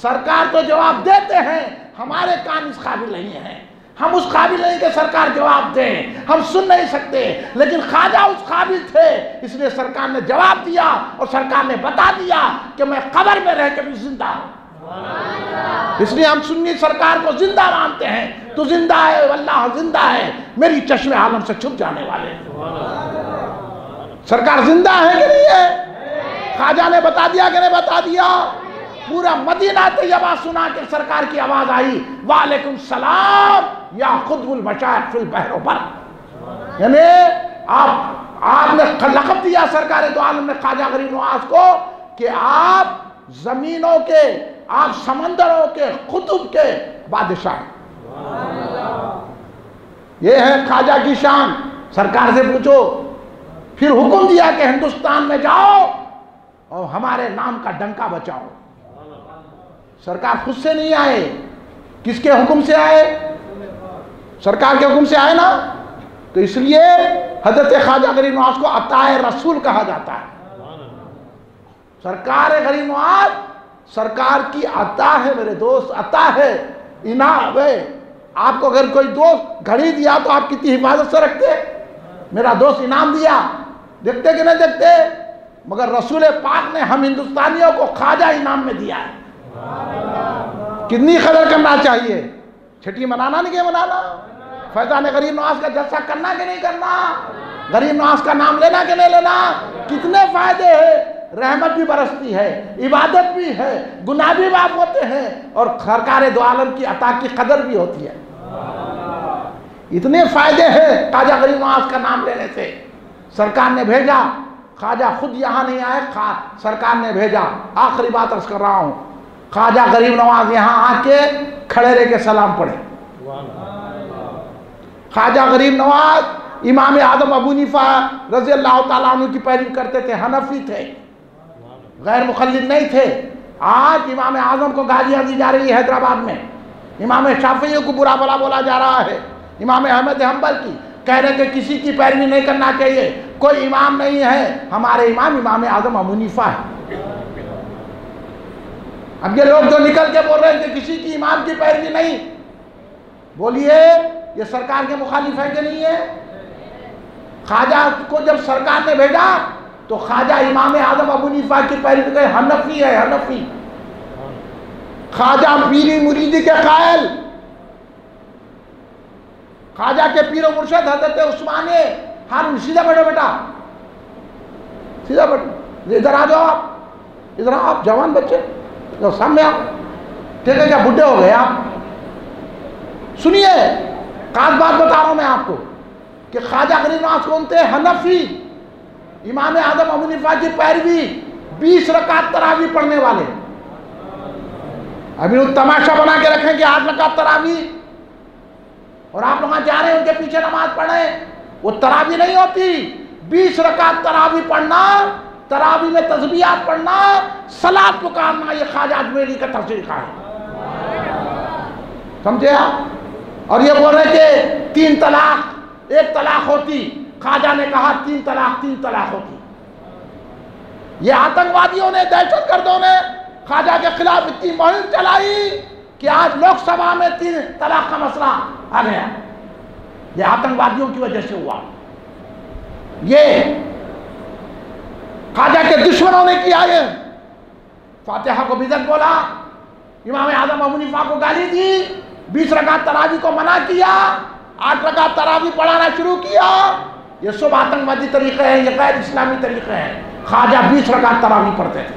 سرکار تو جواب دیتے ہیں، ہمارے کان اس قابل نہیں ہیں۔ ہم اس قابل نہیں کہ سرکار جواب دیں، ہم سن نہیں سکتے۔ لیکن خواجہ اس قابل تھے، اس لیے سرکار نے جواب دیا اور سرکار نے بتا دیا کہ میں قبر میں رہ کے بھی زندہ ہوں۔ اس لیے ہم سنی سرکار کو زندہ مانتے ہیں۔ تو زندہ ہے، واللہ زندہ ہے۔ میری چشم عالم سے چھپ جانے والے۔ سرکار زندہ ہے کہ نہیں ہے؟ خواجہ نے بتا دیا کہ نہیں بتا دیا؟ پورا مدینہ طیبہ سنا کے سرکار کی آواز آئی، وعلیکم السلام، یا خود المشاہد فی البحر و بر یعنی آپ آپ نے لقب دیا سرکار دو عالم نے خواجہ غریب نواز کو کہ آپ زمینوں کے، آپ سمندروں کے خطب کے بادشاہ یہ ہے خواجہ کی شان۔ سرکار سے پوچھو، پھر حکم دیا کہ ہندوستان میں جاؤ اور ہمارے نام کا ڈنکا بچاؤ۔ سرکار خود سے نہیں آئے۔ کس کے حکم سے آئے؟ سرکار کے حکم سے آئے نا؟ تو اس لیے حضرت خواجہ غریب نواز کو عطا رسول کہا جاتا ہے۔ سرکار غریب نواز، سرکار کی عطا ہے میرے دوست عطا ہے، انعام ہے۔ آپ کو اگر کوئی دوست گھڑی دیا تو آپ کتنی حفاظت سے رکھتے؟ میرا دوست انعام دیا۔ دیکھتے کہ نہیں دیکھتے؟ مگر رسول پاک نے ہم ہندوستانیوں کو خواجہ انعام میں دیا ہے۔ کتنی قدر کرنا چاہیے؟ چھٹی منانا نہیں کہ منانا؟ فیضان غریب نواز کا جلسہ کرنا کہ نہیں کرنا؟ غریب نواز کا نام لینا کہ نہیں لینا؟ کتنے فائدے ہیں؟ رحمت بھی برستی ہے، عبادت بھی ہے، گناہ بھی معاف ہوتے ہیں اور سرکار دو عالم کی عطا کی قدر بھی ہوتی ہے۔ اتنے فائدے ہیں خواجہ غریب نواز کا نام لینے سے۔ سرکار نے بھیجا، خواجہ خود یہاں نہیں آئے سرکار نے بھیجا۔ آخری بات عرض کر رہا ہوں۔ خواجہ غریب نواز یہاں آ کے کھڑے رہ کے سلام پڑھے خواجہ غریب نواز امام اعظم ابو نیفا رضی اللہ تعالیٰ عنہ کی پیروی کرتے تھے، حنفی تھے۔ غیر مخلد نہیں تھے۔ آج امام اعظم کو گالیاں دی جا رہی ہے حیدرآباد میں۔ امام شافعیوں کو برا بلا بولا جا رہا ہے۔ امام احمد حنبل کی کہہ رہے کہ کسی کی پیروی نہیں کرنا چاہیے۔ کوئی امام نہیں ہے۔ ہمارے امام امام اعظم ابو ہے اب یہ لوگ جو نکل کے بول رہے ہیں کہ کسی کی امام کی پیروی نہیں، بولیے، یہ سرکار کے مخالف ہے کہ نہیں ہے؟ خواجہ کو جب سرکار نے بھیجا تو خواجہ امام اعظم ابو نیفا کی پیروی کہ حنفی ہے حنفی خواجہ پیری مریدی کے قائل۔ خواجہ کے پیر و مرشد حضرت عثمان ہارون سیدھا بیٹھو بیٹا۔ سیدھا بیٹھو۔ ادھر آ جاؤ آپ۔ ادھر آؤ آپ جوان بچے۔ جو سامنے آپ ٹھیک ہے جی، کیا بڈھے ہو گئے آپ۔ سنیے، خاص بات بتا رہا ہوں میں آپ کو کہ خواجہ غریب نواز کون تھے؟ حنفی۔ امام اعظم ابو نفا کی پیروی بیس رکعت تراوی پڑھنے والے۔ ابھی وہ تماشا بنا کے رکھیں کہ آٹھ رکعت تراوی اور آپ لوگ جا رہے ہیں، ان کے پیچھے نماز پڑھیں۔ وہ تراوی نہیں ہوتی۔ بیس رکعت تراوی پڑھنا تراوی میں تسبیحات پڑھنا سلاد پکارنا، یہ خواجہ اجمیری کا تفسیر ہے۔ سمجھے آپ؟ اور یہ بول رہے کہ تین طلاق، ایک طلاق ہوتی۔ خواجہ نے کہا، تین طلاق تین طلاق ہوتی۔ یہ آتنگوادیوں نے، دہشت گردوں نے خواجہ کے خلاف اتنی مہم چلائی کہ آج لوک سبھا میں تین طلاق کا مسئلہ آ گیا۔ یہ آتنگوادیوں کی وجہ سے ہوا۔ یہ خواجہ کے دشمنوں نے کیا یہ؟ فاتحہ کو بدت بولا، امام اعظم ابو نفا کو گالی دی، بیس رکعت تراوی کو منع کیا، آٹھ رکعت تراوی پڑھانا شروع کیا۔ یہ سب آتنگوادی طریقے ہیں، یہ غیر اسلامی طریقے ہیں۔ خواجہ بیس رکعت تراوی پڑھتے تھے۔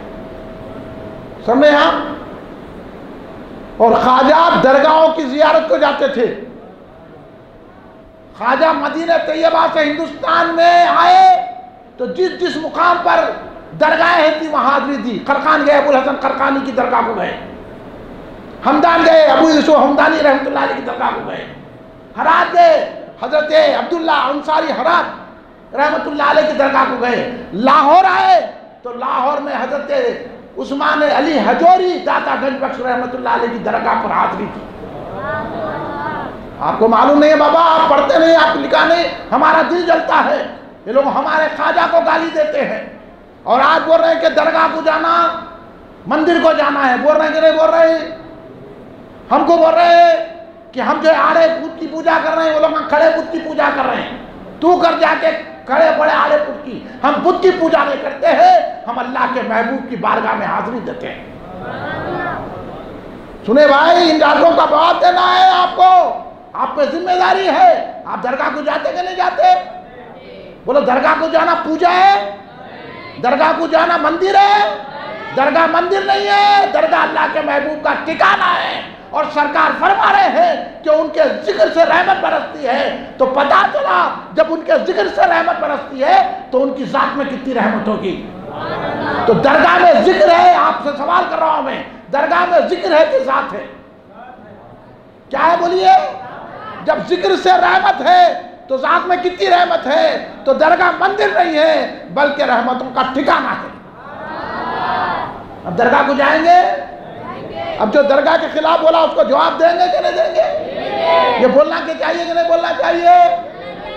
سمجھے آپ؟ اور خواجہ درگاہوں کی زیارت کو جاتے تھے۔ خواجہ مدینہ طیبہ سے ہندوستان میں آئے۔ تو جس جس مقام پر درگاہیں تھی، وہاں حاضری دی خرقان گئے، ابو الحسن خرقانی کی درگاہ کو گئے۔ ہمدان گئے، ابو یوسف ہمدانی رحمت اللہ علیہ کی درگاہ کو گئے۔ حرات گئے، حضرت عبداللہ انصاری حرات رحمت اللہ علیہ کی درگاہ کو گئے۔ لاہور آئے، تو لاہور میں حضرت عثمان علی حجوری داتا گنج بخش رحمت اللہ علیہ کی درگاہ پر حاضری تھی۔ آپ کو معلوم نہیں ہے بابا، آپ پڑھتے نہیں، آپ لکھا نہیں، ہمارا دل جلتا ہے۔ یہ لوگ ہمارے خواجہ کو گالی دیتے ہیں۔ اور آج بول رہے ہیں کہ درگاہ کو جانا، مندر کو جانا ہے۔ بول رہے ہیں کہ نہیں بول رہے؟ ہیں ہم کو بول رہے ہیں کہ ہم جو آڑے پوت کی پوجا کر رہے ہیں، وہ لوگ ہم کھڑے پوت کی پوجا کر رہے ہیں۔ تو کر جا کے کھڑے پڑے آڑے پوت کی۔ ہم بت کی پوجا نہیں کرتے ہیں، ہم اللہ کے محبوب کی بارگاہ میں حاضری دیتے ہیں۔ سنے بھائی، ان ڈاکٹروں کا بہت دینا ہے آپ کو۔ آپ پہ ذمہ داری ہے۔ آپ درگاہ کو جاتے کہ نہیں جاتے؟ بولو درگاہ کو جانا پوجا ہے؟ درگاہ کو جانا مندر ہے؟ درگاہ مندر نہیں ہے، درگاہ اللہ کے محبوب کا ٹھکانہ ہے۔ اور سرکار فرما رہے ہیں کہ ان کے ذکر سے رحمت برستی ہے۔ تو پتا چلا، جب ان کے ذکر سے رحمت برستی ہے، تو ان کی ذات میں کتنی رحمت ہوگی؟ تو درگاہ میں ذکر ہے، آپ سے سوال کر رہا ہوں میں۔ درگاہ میں ذکر ہے کہ ذات ہے؟ کیا ہے بولیے؟ جب ذکر سے رحمت ہے تو ذات میں کتنی رحمت ہے؟ تو درگاہ مندر نہیں ہے، بلکہ رحمتوں کا ٹھکانہ ہے۔ اب درگاہ کو جائیں گے؟ اب جو درگاہ کے خلاف بولا، اس کو جواب دیں گے کہ نہیں دیں گے؟ یہ بولنا کہ چاہیے کہ نہیں بولنا چاہیے؟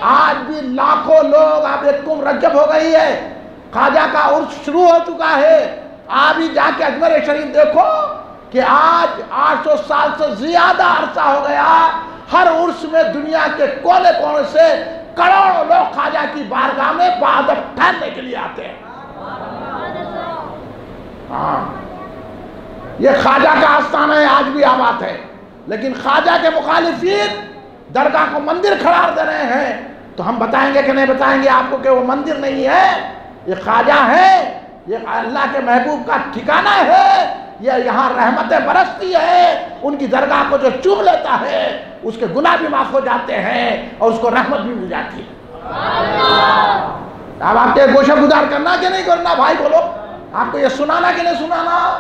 آج بھی لاکھوں لوگ آپ ایک کم رجب ہو گئی ہے۔ خواجہ کا عرص شروع ہو چکا ہے۔ آپ ہی جا کے اجمیر شریف دیکھو کہ آج آٹھ سو سال سے زیادہ عرصہ ہو گیا۔ ہر عرص میں دنیا کے کونے کونے سے کروڑوں لوگ خواجہ کی بارگاہ میں بہادر ٹھہرنے کے لیے آتے ہیں۔ ہاں۔ یہ خواجہ کا آستانہ ہے، آج بھی آباد ہے۔ لیکن خواجہ کے مخالفین درگاہ کو مندر کھڑا دے رہے ہیں۔ تو ہم بتائیں گے کہ نہیں بتائیں گے آپ کو کہ وہ مندر نہیں ہے؟ یہ خواجہ ہے، یہ اللہ کے محبوب کا ٹھکانہ ہے۔ یہ یہاں رحمتیں برستی ہے، ان کی درگاہ کو جو چوم لیتا ہے، اس کے گناہ بھی معاف ہو جاتے ہیں اور اس کو رحمت بھی مل جاتی ہے۔ اب آپ کے گوشہ گزار کرنا کہ نہیں کرنا بھائی بولو؟ آپ کو یہ سنانا کہ نہیں سنانا؟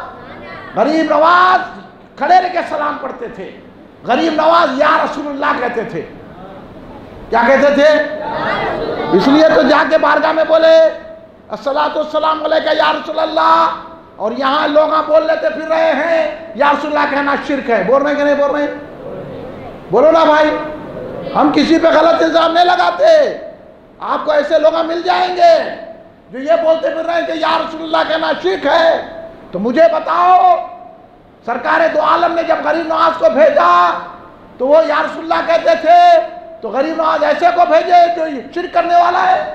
غریب نواز کھڑے رہ کے سلام پڑھتے تھے۔ غریب نواز یا رسول اللہ کہتے تھے۔ کیا کہتے تھے؟ اس لیے تو جا کے بارگاہ میں بولے السلام علیکہ یا رسول اللہ اور یہاں لوگ بول لیتے پھر رہے ہیں، یا رسول اللہ کہنا شرک ہے۔ بول رہے ہیں کہ نہیں بول رہے؟ ہیں بولو نا بھائی، ہم کسی پہ غلط الزام نہیں لگاتے۔ آپ کو ایسے لوگ مل جائیں گے جو یہ بولتے پھر رہے ہیں کہ یا رسول اللہ کہنا شرک ہے۔ تو مجھے بتاؤ، سرکار دو عالم نے جب غریب نواز کو بھیجا، تو وہ یا رسول اللہ کہتے تھے، تو غریب نواز ایسے کو بھیجے جو شرک کرنے والا ہے؟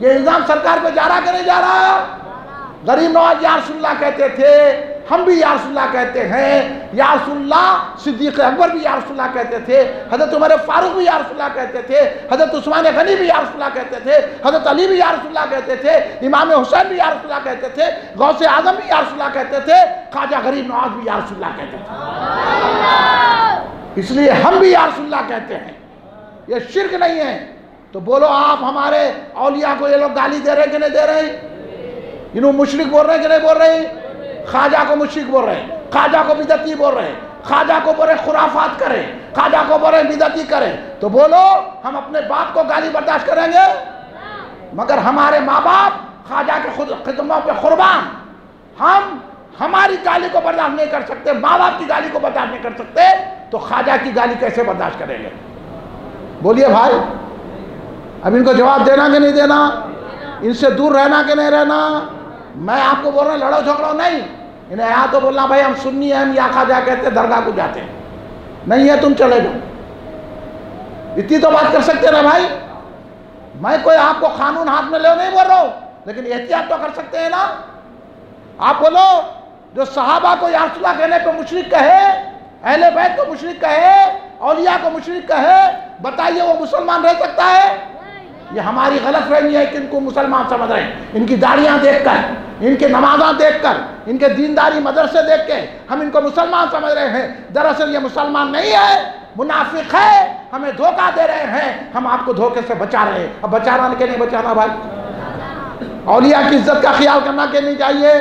یہ الزام سرکار کو جا رہا کہ نہیں جا رہا غریب نواز یا رسول اللہ کہتے تھے ہم بھی یا رسول اللہ کہتے ہیں یا رسول اللہ صدیق اکبر بھی یا رسول اللہ کہتے تھے حضرت عمر فاروق بھی یا رسول اللہ کہتے تھے حضرت عثمان غنی بھی یا رسول اللہ کہتے تھے حضرت علی بھی یا رسول اللہ کہتے تھے امام حسین بھی یا رسول اللہ کہتے تھے غوث اعظم بھی یا رسول اللہ کہتے تھے خواجہ غریب نواز بھی یا رسول اللہ کہتے تھے اس لیے ہم بھی یا رسول اللہ کہتے ہیں یہ شرک نہیں ہے تو بولو آپ ہمارے اولیاء کو یہ لوگ گالی دے رہے کہ نہیں دے رہے ہیں انہوں مشرق بول رہے ہیں کہ نہیں بول رہے؟ ہیں خواجہ کو مشرق بول رہے ہیں، خواجہ کو بدتی بول رہے ہیں، خواجہ کو بولے خرافات کریں، خواجہ کو بولے بدتی کریں۔ تو بولو، ہم اپنے باپ کو گالی برداشت کریں گے؟ مگر ہمارے ماں باپ خواجہ کے خدموں پہ قربان۔ ہم ہماری گالی کو برداشت نہیں کر سکتے، ماں باپ کی گالی کو برداشت نہیں کر سکتے، تو خواجہ کی گالی کیسے برداشت کریں گے؟ بولیے بھائی، اب ان کو جواب دینا کہ نہیں دینا؟ ان سے دور رہنا کہ نہیں رہنا؟ میں آپ کو بول رہا ہوں، لڑو جھگڑو نہیں۔ انہیں یہاں تو بولنا، بھائی ہم سننی ہیں، ہم یا خواجہ کہتے درگاہ کو جاتے ہیں۔ نہیں ہے، تم چلے جاؤ۔ اتنی تو بات کر سکتے نا بھائی؟ میں کوئی آپ کو قانون ہاتھ میں لے نہیں بول رہا ہوں، لیکن احتیاط تو کر سکتے ہیں نا۔ آپ بولو، جو صحابہ کو یا رسول اللہ کہنے پہ مشرق کہے، اہل بیت کو مشرق کہے، اولیاء کو مشرق کہے، بتائیے وہ مسلمان رہ سکتا ہے؟ یہ ہماری غلط فہمی ہے کہ ان کو مسلمان سمجھ رہے ہیں۔ ان کی داڑیاں دیکھ کر، ان کے نمازاں دیکھ کر، ان کے دینداری مدرسے دیکھ کے ہم ان کو مسلمان سمجھ رہے ہیں۔ دراصل یہ مسلمان نہیں ہے، منافق ہے، ہمیں دھوکہ دے رہے ہیں۔ ہم آپ کو دھوکے سے بچا رہے ہیں۔ اب بچانا کہ نہیں بچانا بھائی؟ اولیاء کی عزت کا خیال کرنا کہ نہیں چاہیے۔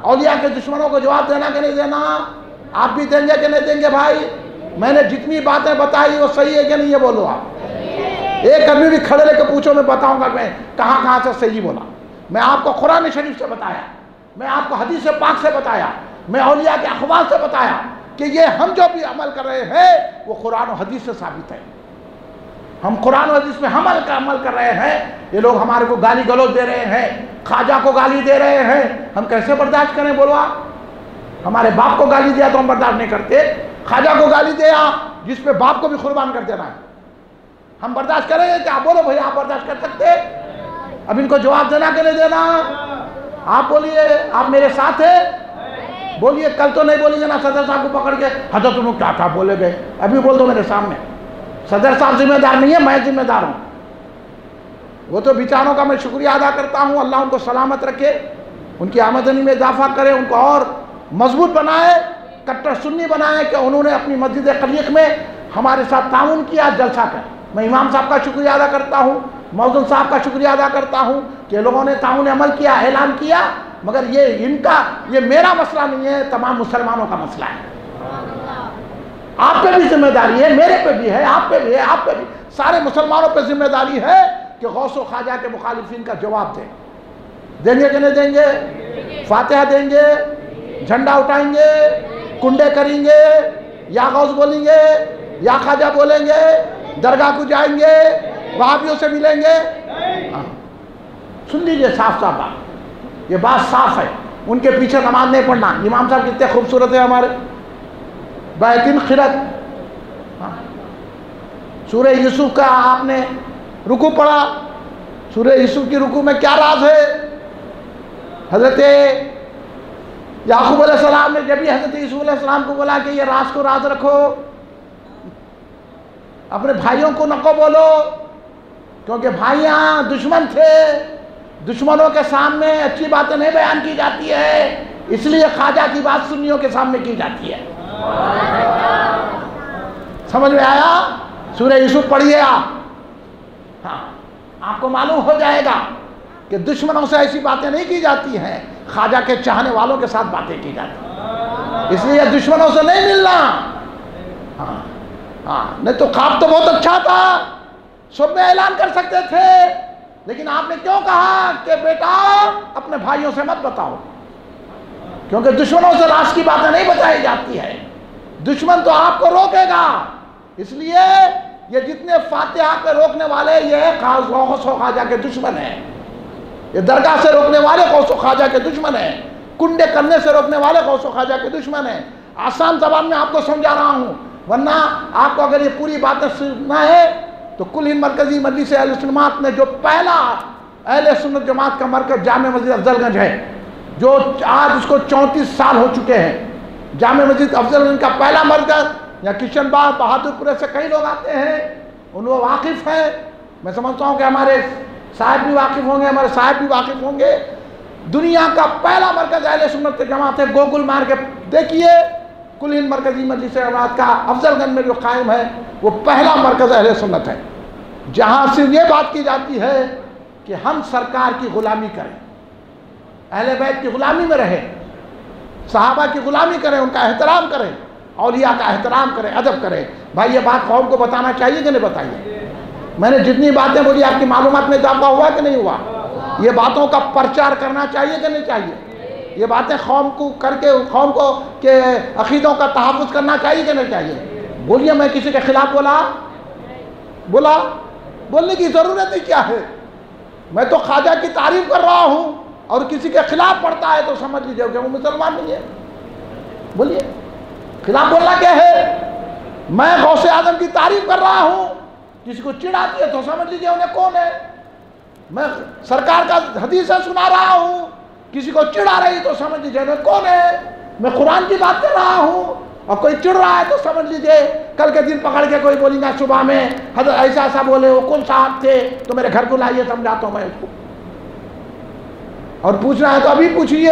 اولیاء کے دشمنوں کو جواب دینا کہ نہیں دینا۔ آپ بھی دیں گے کہ نہیں دیں گے بھائی؟ میں نے جتنی باتیں بتائی وہ صحیح ہے کہ نہیں یہ بولو آپ؟ ایک آدمی بھی کھڑے لے کے پوچھو، میں بتاؤں گا میں کہاں کہاں سے صحیح بولا۔ میں آپ کو قرآن شریف سے بتایا، میں آپ کو حدیث پاک سے بتایا، میں اولیاء کے اخبار سے بتایا کہ یہ ہم جو بھی عمل کر رہے ہیں، وہ قرآن و حدیث سے ثابت ہے۔ ہم قرآن و حدیث میں عمل کا عمل کر رہے ہیں، یہ لوگ ہمارے کو گالی گلوچ دے رہے ہیں، خواجہ کو گالی دے رہے ہیں، ہم کیسے برداشت کریں بولو آپ ہمارے باپ کو گالی دیا تو ہم برداشت نہیں کرتے، خواجہ کو گالی دیا، جس پہ باپ کو بھی قربان کر دینا ہے۔ ہم برداشت کریں گے کیا بولو بھائی آپ برداشت کر سکتے اب ان کو جواب دینا کہ نہیں دینا۔ آپ بولیے، آپ میرے ساتھ ہیں؟ بولیے، کل تو نہیں بولیے نا صدر صاحب کو پکڑ کے۔ حضرت انہوں کیا کیا بولے گئے ابھی بول دو میرے سامنے۔ صدر صاحب ذمہ دار نہیں ہے میں ذمہ دار ہوں۔ وہ تو بیچاروں کا میں شکریہ ادا کرتا ہوں۔ اللہ ان کو سلامت رکھے، ان کی آمدنی میں اضافہ کرے، ان کو اور مضبوط بنائے، کٹر سنی بنائے کہ انہوں نے اپنی مسجد قلیق میں ہمارے ساتھ تعاون کیا، جلسہ کر میں امام صاحب کا شکریہ ادا کرتا ہوں موزن صاحب کا شکریہ ادا کرتا ہوں کہ لوگوں نے تعاون عمل کیا، اعلان کیا، مگر یہ ان کا، یہ میرا مسئلہ نہیں ہے، تمام مسلمانوں کا مسئلہ ہے۔ آپ پہ بھی ذمہ داری ہے، میرے پہ بھی ہے، آپ پہ بھی ہے، آپ پہ بھی۔ سارے مسلمانوں پہ ذمہ داری ہے کہ غوث و خواجہ کے مخالفین کا جواب دیں۔ دیں گے کہ نہیں دیں گے؟ فاتحہ دیں گے؟ جھنڈا اٹھائیں گے؟ کنڈے کریں گے؟ یا غوث بولیں گے؟ یا خواجہ بولیں گے؟ درگاہ کو جائیں گے، وہابیوں سے ملیں گے۔ ہاں۔ سن لیجیے صاف صاف بات۔ یہ بات صاف ہے۔ ان کے پیچھے نماز نہیں پڑھنا۔ امام صاحب کتنے خوبصورت ہیں ہمارے۔ بیتن خرد ہاں۔ سورہ یوسف کا آپ نے رکو پڑھا۔ سورہ یوسف کی رکو میں کیا راز ہے؟ حضرت یعقوب علیہ السلام نے جب ہی حضرت یوسف علیہ السلام کو بولا کہ یہ راز کو راز رکھو اپنے بھائیوں کو نکو بولو، کیونکہ بھائیاں دشمن تھے۔ دشمنوں کے سامنے اچھی باتیں نہیں بیان کی جاتی ہے، اس لیے خواجہ کی بات سنیوں کے سامنے کی جاتی ہے۔ سمجھ میں آیا؟ سورہ یوسف پڑھیے آپ۔ ہاں آپ کو معلوم ہو جائے گا کہ دشمنوں سے ایسی باتیں نہیں کی جاتی ہیں، خواجہ کے چاہنے والوں کے ساتھ باتیں کی جاتی ہیں۔ اس لیے دشمنوں سے نہیں ملنا۔ ہاں ہاں نہیں تو خواب تو بہت اچھا تھا۔ صبح میں اعلان کر سکتے تھے۔ لیکن آپ نے کیوں کہا کہ بیٹا، اپنے بھائیوں سے مت بتاؤ۔ کیونکہ دشمنوں سے راس کی باتیں نہیں بتائی جاتی ہے دشمن تو آپ کو روکے گا۔ اس لیے یہ جتنے فاتحہ کے روکنے والے، یہ غوث و خواجہ کے دشمن ہیں۔ یہ درگاہ سے روکنے والے غوث و خواجہ کے دشمن ہیں۔ کنڈے کرنے سے روکنے والے غوث و خواجہ کے دشمن ہیں۔ آسان زبان میں آپ کو سمجھا رہا ہوں۔ ورنہ آپ کو اگر یہ پوری باتیں سننا ہے، تو کل ہند مرکزی مجلس اہل سنمات نے جو پہلا اہل سنت جماعت کا مرکز جامع مسجد افضل گنج ہے، جو آج اس کو چونتیس سال ہو چکے ہیں۔ جامع مسجد افضل گنج کا پہلا مرکز، یا کشن باغ، بہادر پورے سے کئی لوگ آتے ہیں، ان وہ واقف ہیں میں سمجھتا ہوں کہ ہمارے صاحب بھی واقف ہوں گے، ہمارے صاحب بھی واقف ہوں گے۔ دنیا کا پہلا مرکز اہل سنت جماعت ہے، گوگل مار کے دیکھیے۔ کل ہند مرکزی مجلس جماعت کا افضل گنج میں جو قائم ہے، وہ پہلا مرکز اہل سنت ہے۔ جہاں صرف یہ بات کی جاتی ہے کہ ہم سرکار کی غلامی کریں۔ اہل بیت کی غلامی میں رہیں۔ صحابہ کی غلامی کریں، ان کا احترام کریں۔ اولیاء کا احترام کریں، ادب کریں۔ بھائی، یہ بات قوم کو بتانا چاہیے کہ نہیں بتائیے؟ میں نے جتنی باتیں بولی، آپ کی معلومات میں اضافہ ہوا کہ نہیں ہوا؟ یہ باتوں کا پرچار کرنا چاہیے کہ نہیں چاہیے؟ یہ باتیں قوم کو کر کے، قوم کو کہ عقیدوں کا تحفظ کرنا چاہیے کہ نہیں چاہیے؟ بولیے میں کسی کے خلاف بولا؟ بولا؟ بولنے کی ضرورت ہی کیا ہے؟ میں تو خواجہ کی تعریف کر رہا ہوں اور کسی کے خلاف پڑھتا ہے تو سمجھ لیجیے کہ وہ مسلمان نہیں ہے۔ بولیے، خلاف بولنا کیا ہے؟ میں غوث اعظم کی تعریف کر رہا ہوں کسی کو چڑھاتی ہے تو سمجھ لیجیے انہیں کون ہے؟ میں سرکار کا حدیث سنا رہا ہوں کسی کو چڑھا رہی تو سمجھ لیجیے کون ہے؟ میں قرآن کی بات کر رہا ہوں اور کوئی چڑھ رہا ہے تو سمجھ لیجیے کل کے دن پکڑ کے کوئی بولیں گا صبح میں، حضرت ایسا ایسا بولے، وہ کون صاحب تھے؟ تو میرے گھر کو لائیے سمجھاتا ہوں میں اس کو. اور پوچھنا ہے تو ابھی پوچھئے،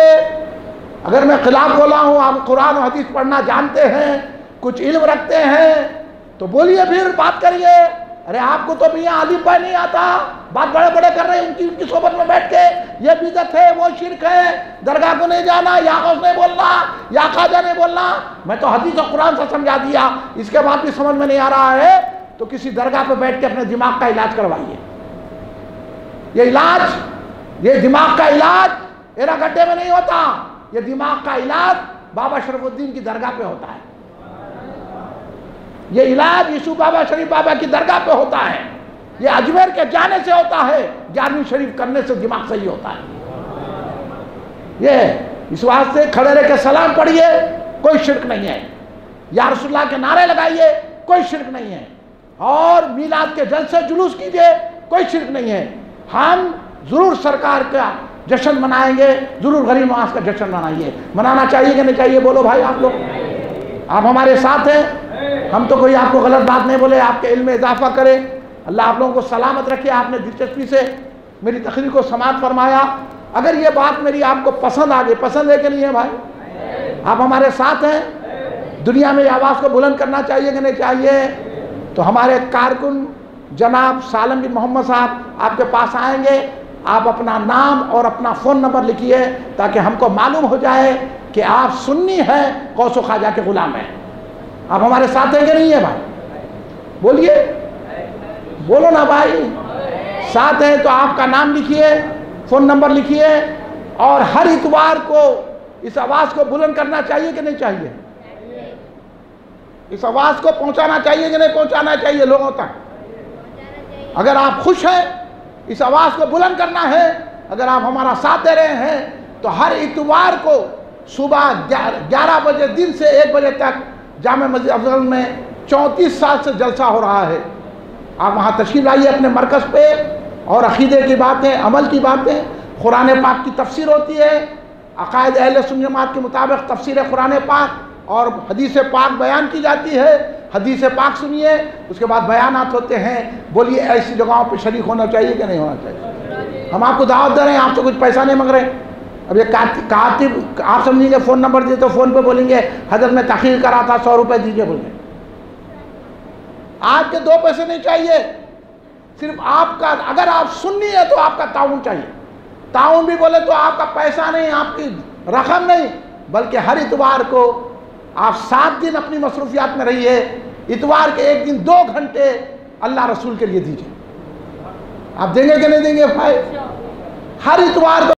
اگر میں خلاف بولا ہوں، آپ قرآن و حدیث پڑھنا جانتے ہیں، کچھ علم رکھتے ہیں، تو بولیے پھر، بات کریے۔ ارے آپ کو تو میاں علی بھائی نہیں آتا۔ بات بڑے بڑے کر رہے ہیں، ان کی ان کی صحبت میں بیٹھ کے یہ بدت ہے، وہ شرک ہے۔ درگاہ کو نہیں جانا، یا غوث نہیں بولنا، یا خواجہ نہیں بولنا۔ میں تو حدیث و قرآن سے سمجھا دیا۔ اس کے بعد بھی سمجھ میں نہیں آ رہا ہے۔ تو کسی درگاہ پہ بیٹھ کے اپنے دماغ کا علاج کروائیے۔ یہ علاج، یہ دماغ کا علاج ایرا گڈے میں نہیں ہوتا۔ یہ دماغ کا علاج بابا شرف الدین کی درگاہ پہ ہوتا ہے۔ یہ علاج یسو بابا شریف بابا کی درگاہ پہ ہوتا ہے۔ یہ اجمیر کے جانے سے ہوتا ہے گیارہویں شریف کرنے سے دماغ صحیح ہوتا ہے۔ یہ اس واسطے کھڑے رہ کے سلام پڑھیے، کوئی شرک نہیں ہے۔ یا رسول اللہ کے نعرے لگائیے، کوئی شرک نہیں ہے۔ اور میلاد کے جلسے جلوس کیجیے کوئی شرک نہیں ہے۔ ہم ضرور سرکار کا جشن منائیں گے، ضرور غریب نواز کا جشن منائیے۔ منانا چاہیے کہ نہیں چاہیے؟ بولو بھائی، آپ لوگ۔ آپ ہمارے ساتھ ہیں۔ ہم تو کوئی آپ کو غلط بات نہیں بولے، آپ کے علم میں اضافہ کرے۔ اللہ آپ لوگوں کو سلامت رکھے، آپ نے دلچسپی سے میری تقریر کو سماعت فرمایا۔ اگر یہ بات میری آپ کو پسند آ گئی، پسند ہے کہ نہیں ہے بھائی؟ آپ ہمارے ساتھ ہیں۔ دنیا میں یہ آواز کو بلند کرنا چاہیے کہ نہیں چاہیے؟ تو ہمارے کارکن جناب سالم بن محمد صاحب آپ کے پاس آئیں گے۔ آپ اپنا نام اور اپنا فون نمبر لکھیے تاکہ ہم کو معلوم ہو جائے کہ آپ سنی ہیں، قوس و خواجہ کے غلام ہیں۔ آپ ہمارے ساتھ ہیں کہ نہیں ہے بھائی؟ بولیے۔ بولو نا بھائی۔ ساتھ ہیں تو آپ کا نام لکھیے، فون نمبر لکھیے، اور ہر اتوار کو اس آواز کو بلند کرنا چاہیے کہ نہیں چاہیے؟ اس آواز کو پہنچانا چاہیے کہ نہیں پہنچانا چاہیے لوگوں تک؟ اگر آپ خوش ہیں، اس آواز کو بلند کرنا ہے، اگر آپ ہمارا ساتھ دے رہے ہیں، تو ہر اتوار کو صبح گیارہ بجے دن سے ایک بجے تک جامع مسجد افضل میں چونتیس سال سے جلسہ ہو رہا ہے۔ آپ وہاں تشکیل لائیے اپنے مرکز پہ اور عقیدے کی باتیں، عمل کی باتیں۔ قرآن پاک کی تفسیر ہوتی ہے۔ عقائد اہل سنجمات کے مطابق تفسیر قرآن پاک اور حدیث پاک بیان کی جاتی ہے۔ حدیث پاک سنیے، اس کے بعد بیانات ہوتے ہیں۔ بولیے ایسی جگہوں پہ شریک ہونا چاہیے کہ نہیں ہونا چاہیے؟ ہم آپ کو دعوت دے رہے ہیں، آپ سے کچھ پیسہ نہیں مانگ رہے۔ اب یہ کاتب، آپ سمجھیں گے فون نمبر دیے تو فون پہ بولیں گے، حضرت میں تاخیر کرا تھا، سو روپے دیجیے بولیں گے۔ آپ کے دو پیسے نہیں چاہیے، صرف آپ کا، اگر آپ سننی ہے تو آپ کا تعاون چاہیے۔ تعاون بھی بولے تو آپ کا پیسہ نہیں، آپ کی رقم نہیں، بلکہ ہر اتوار کو آپ سات دن اپنی مصروفیات میں رہیے، اتوار کے ایک دن دو گھنٹے اللہ رسول کے لیے دیجیے آپ دیں گے کہ نہیں دیں گے؟ بھائی ہر اتوار کو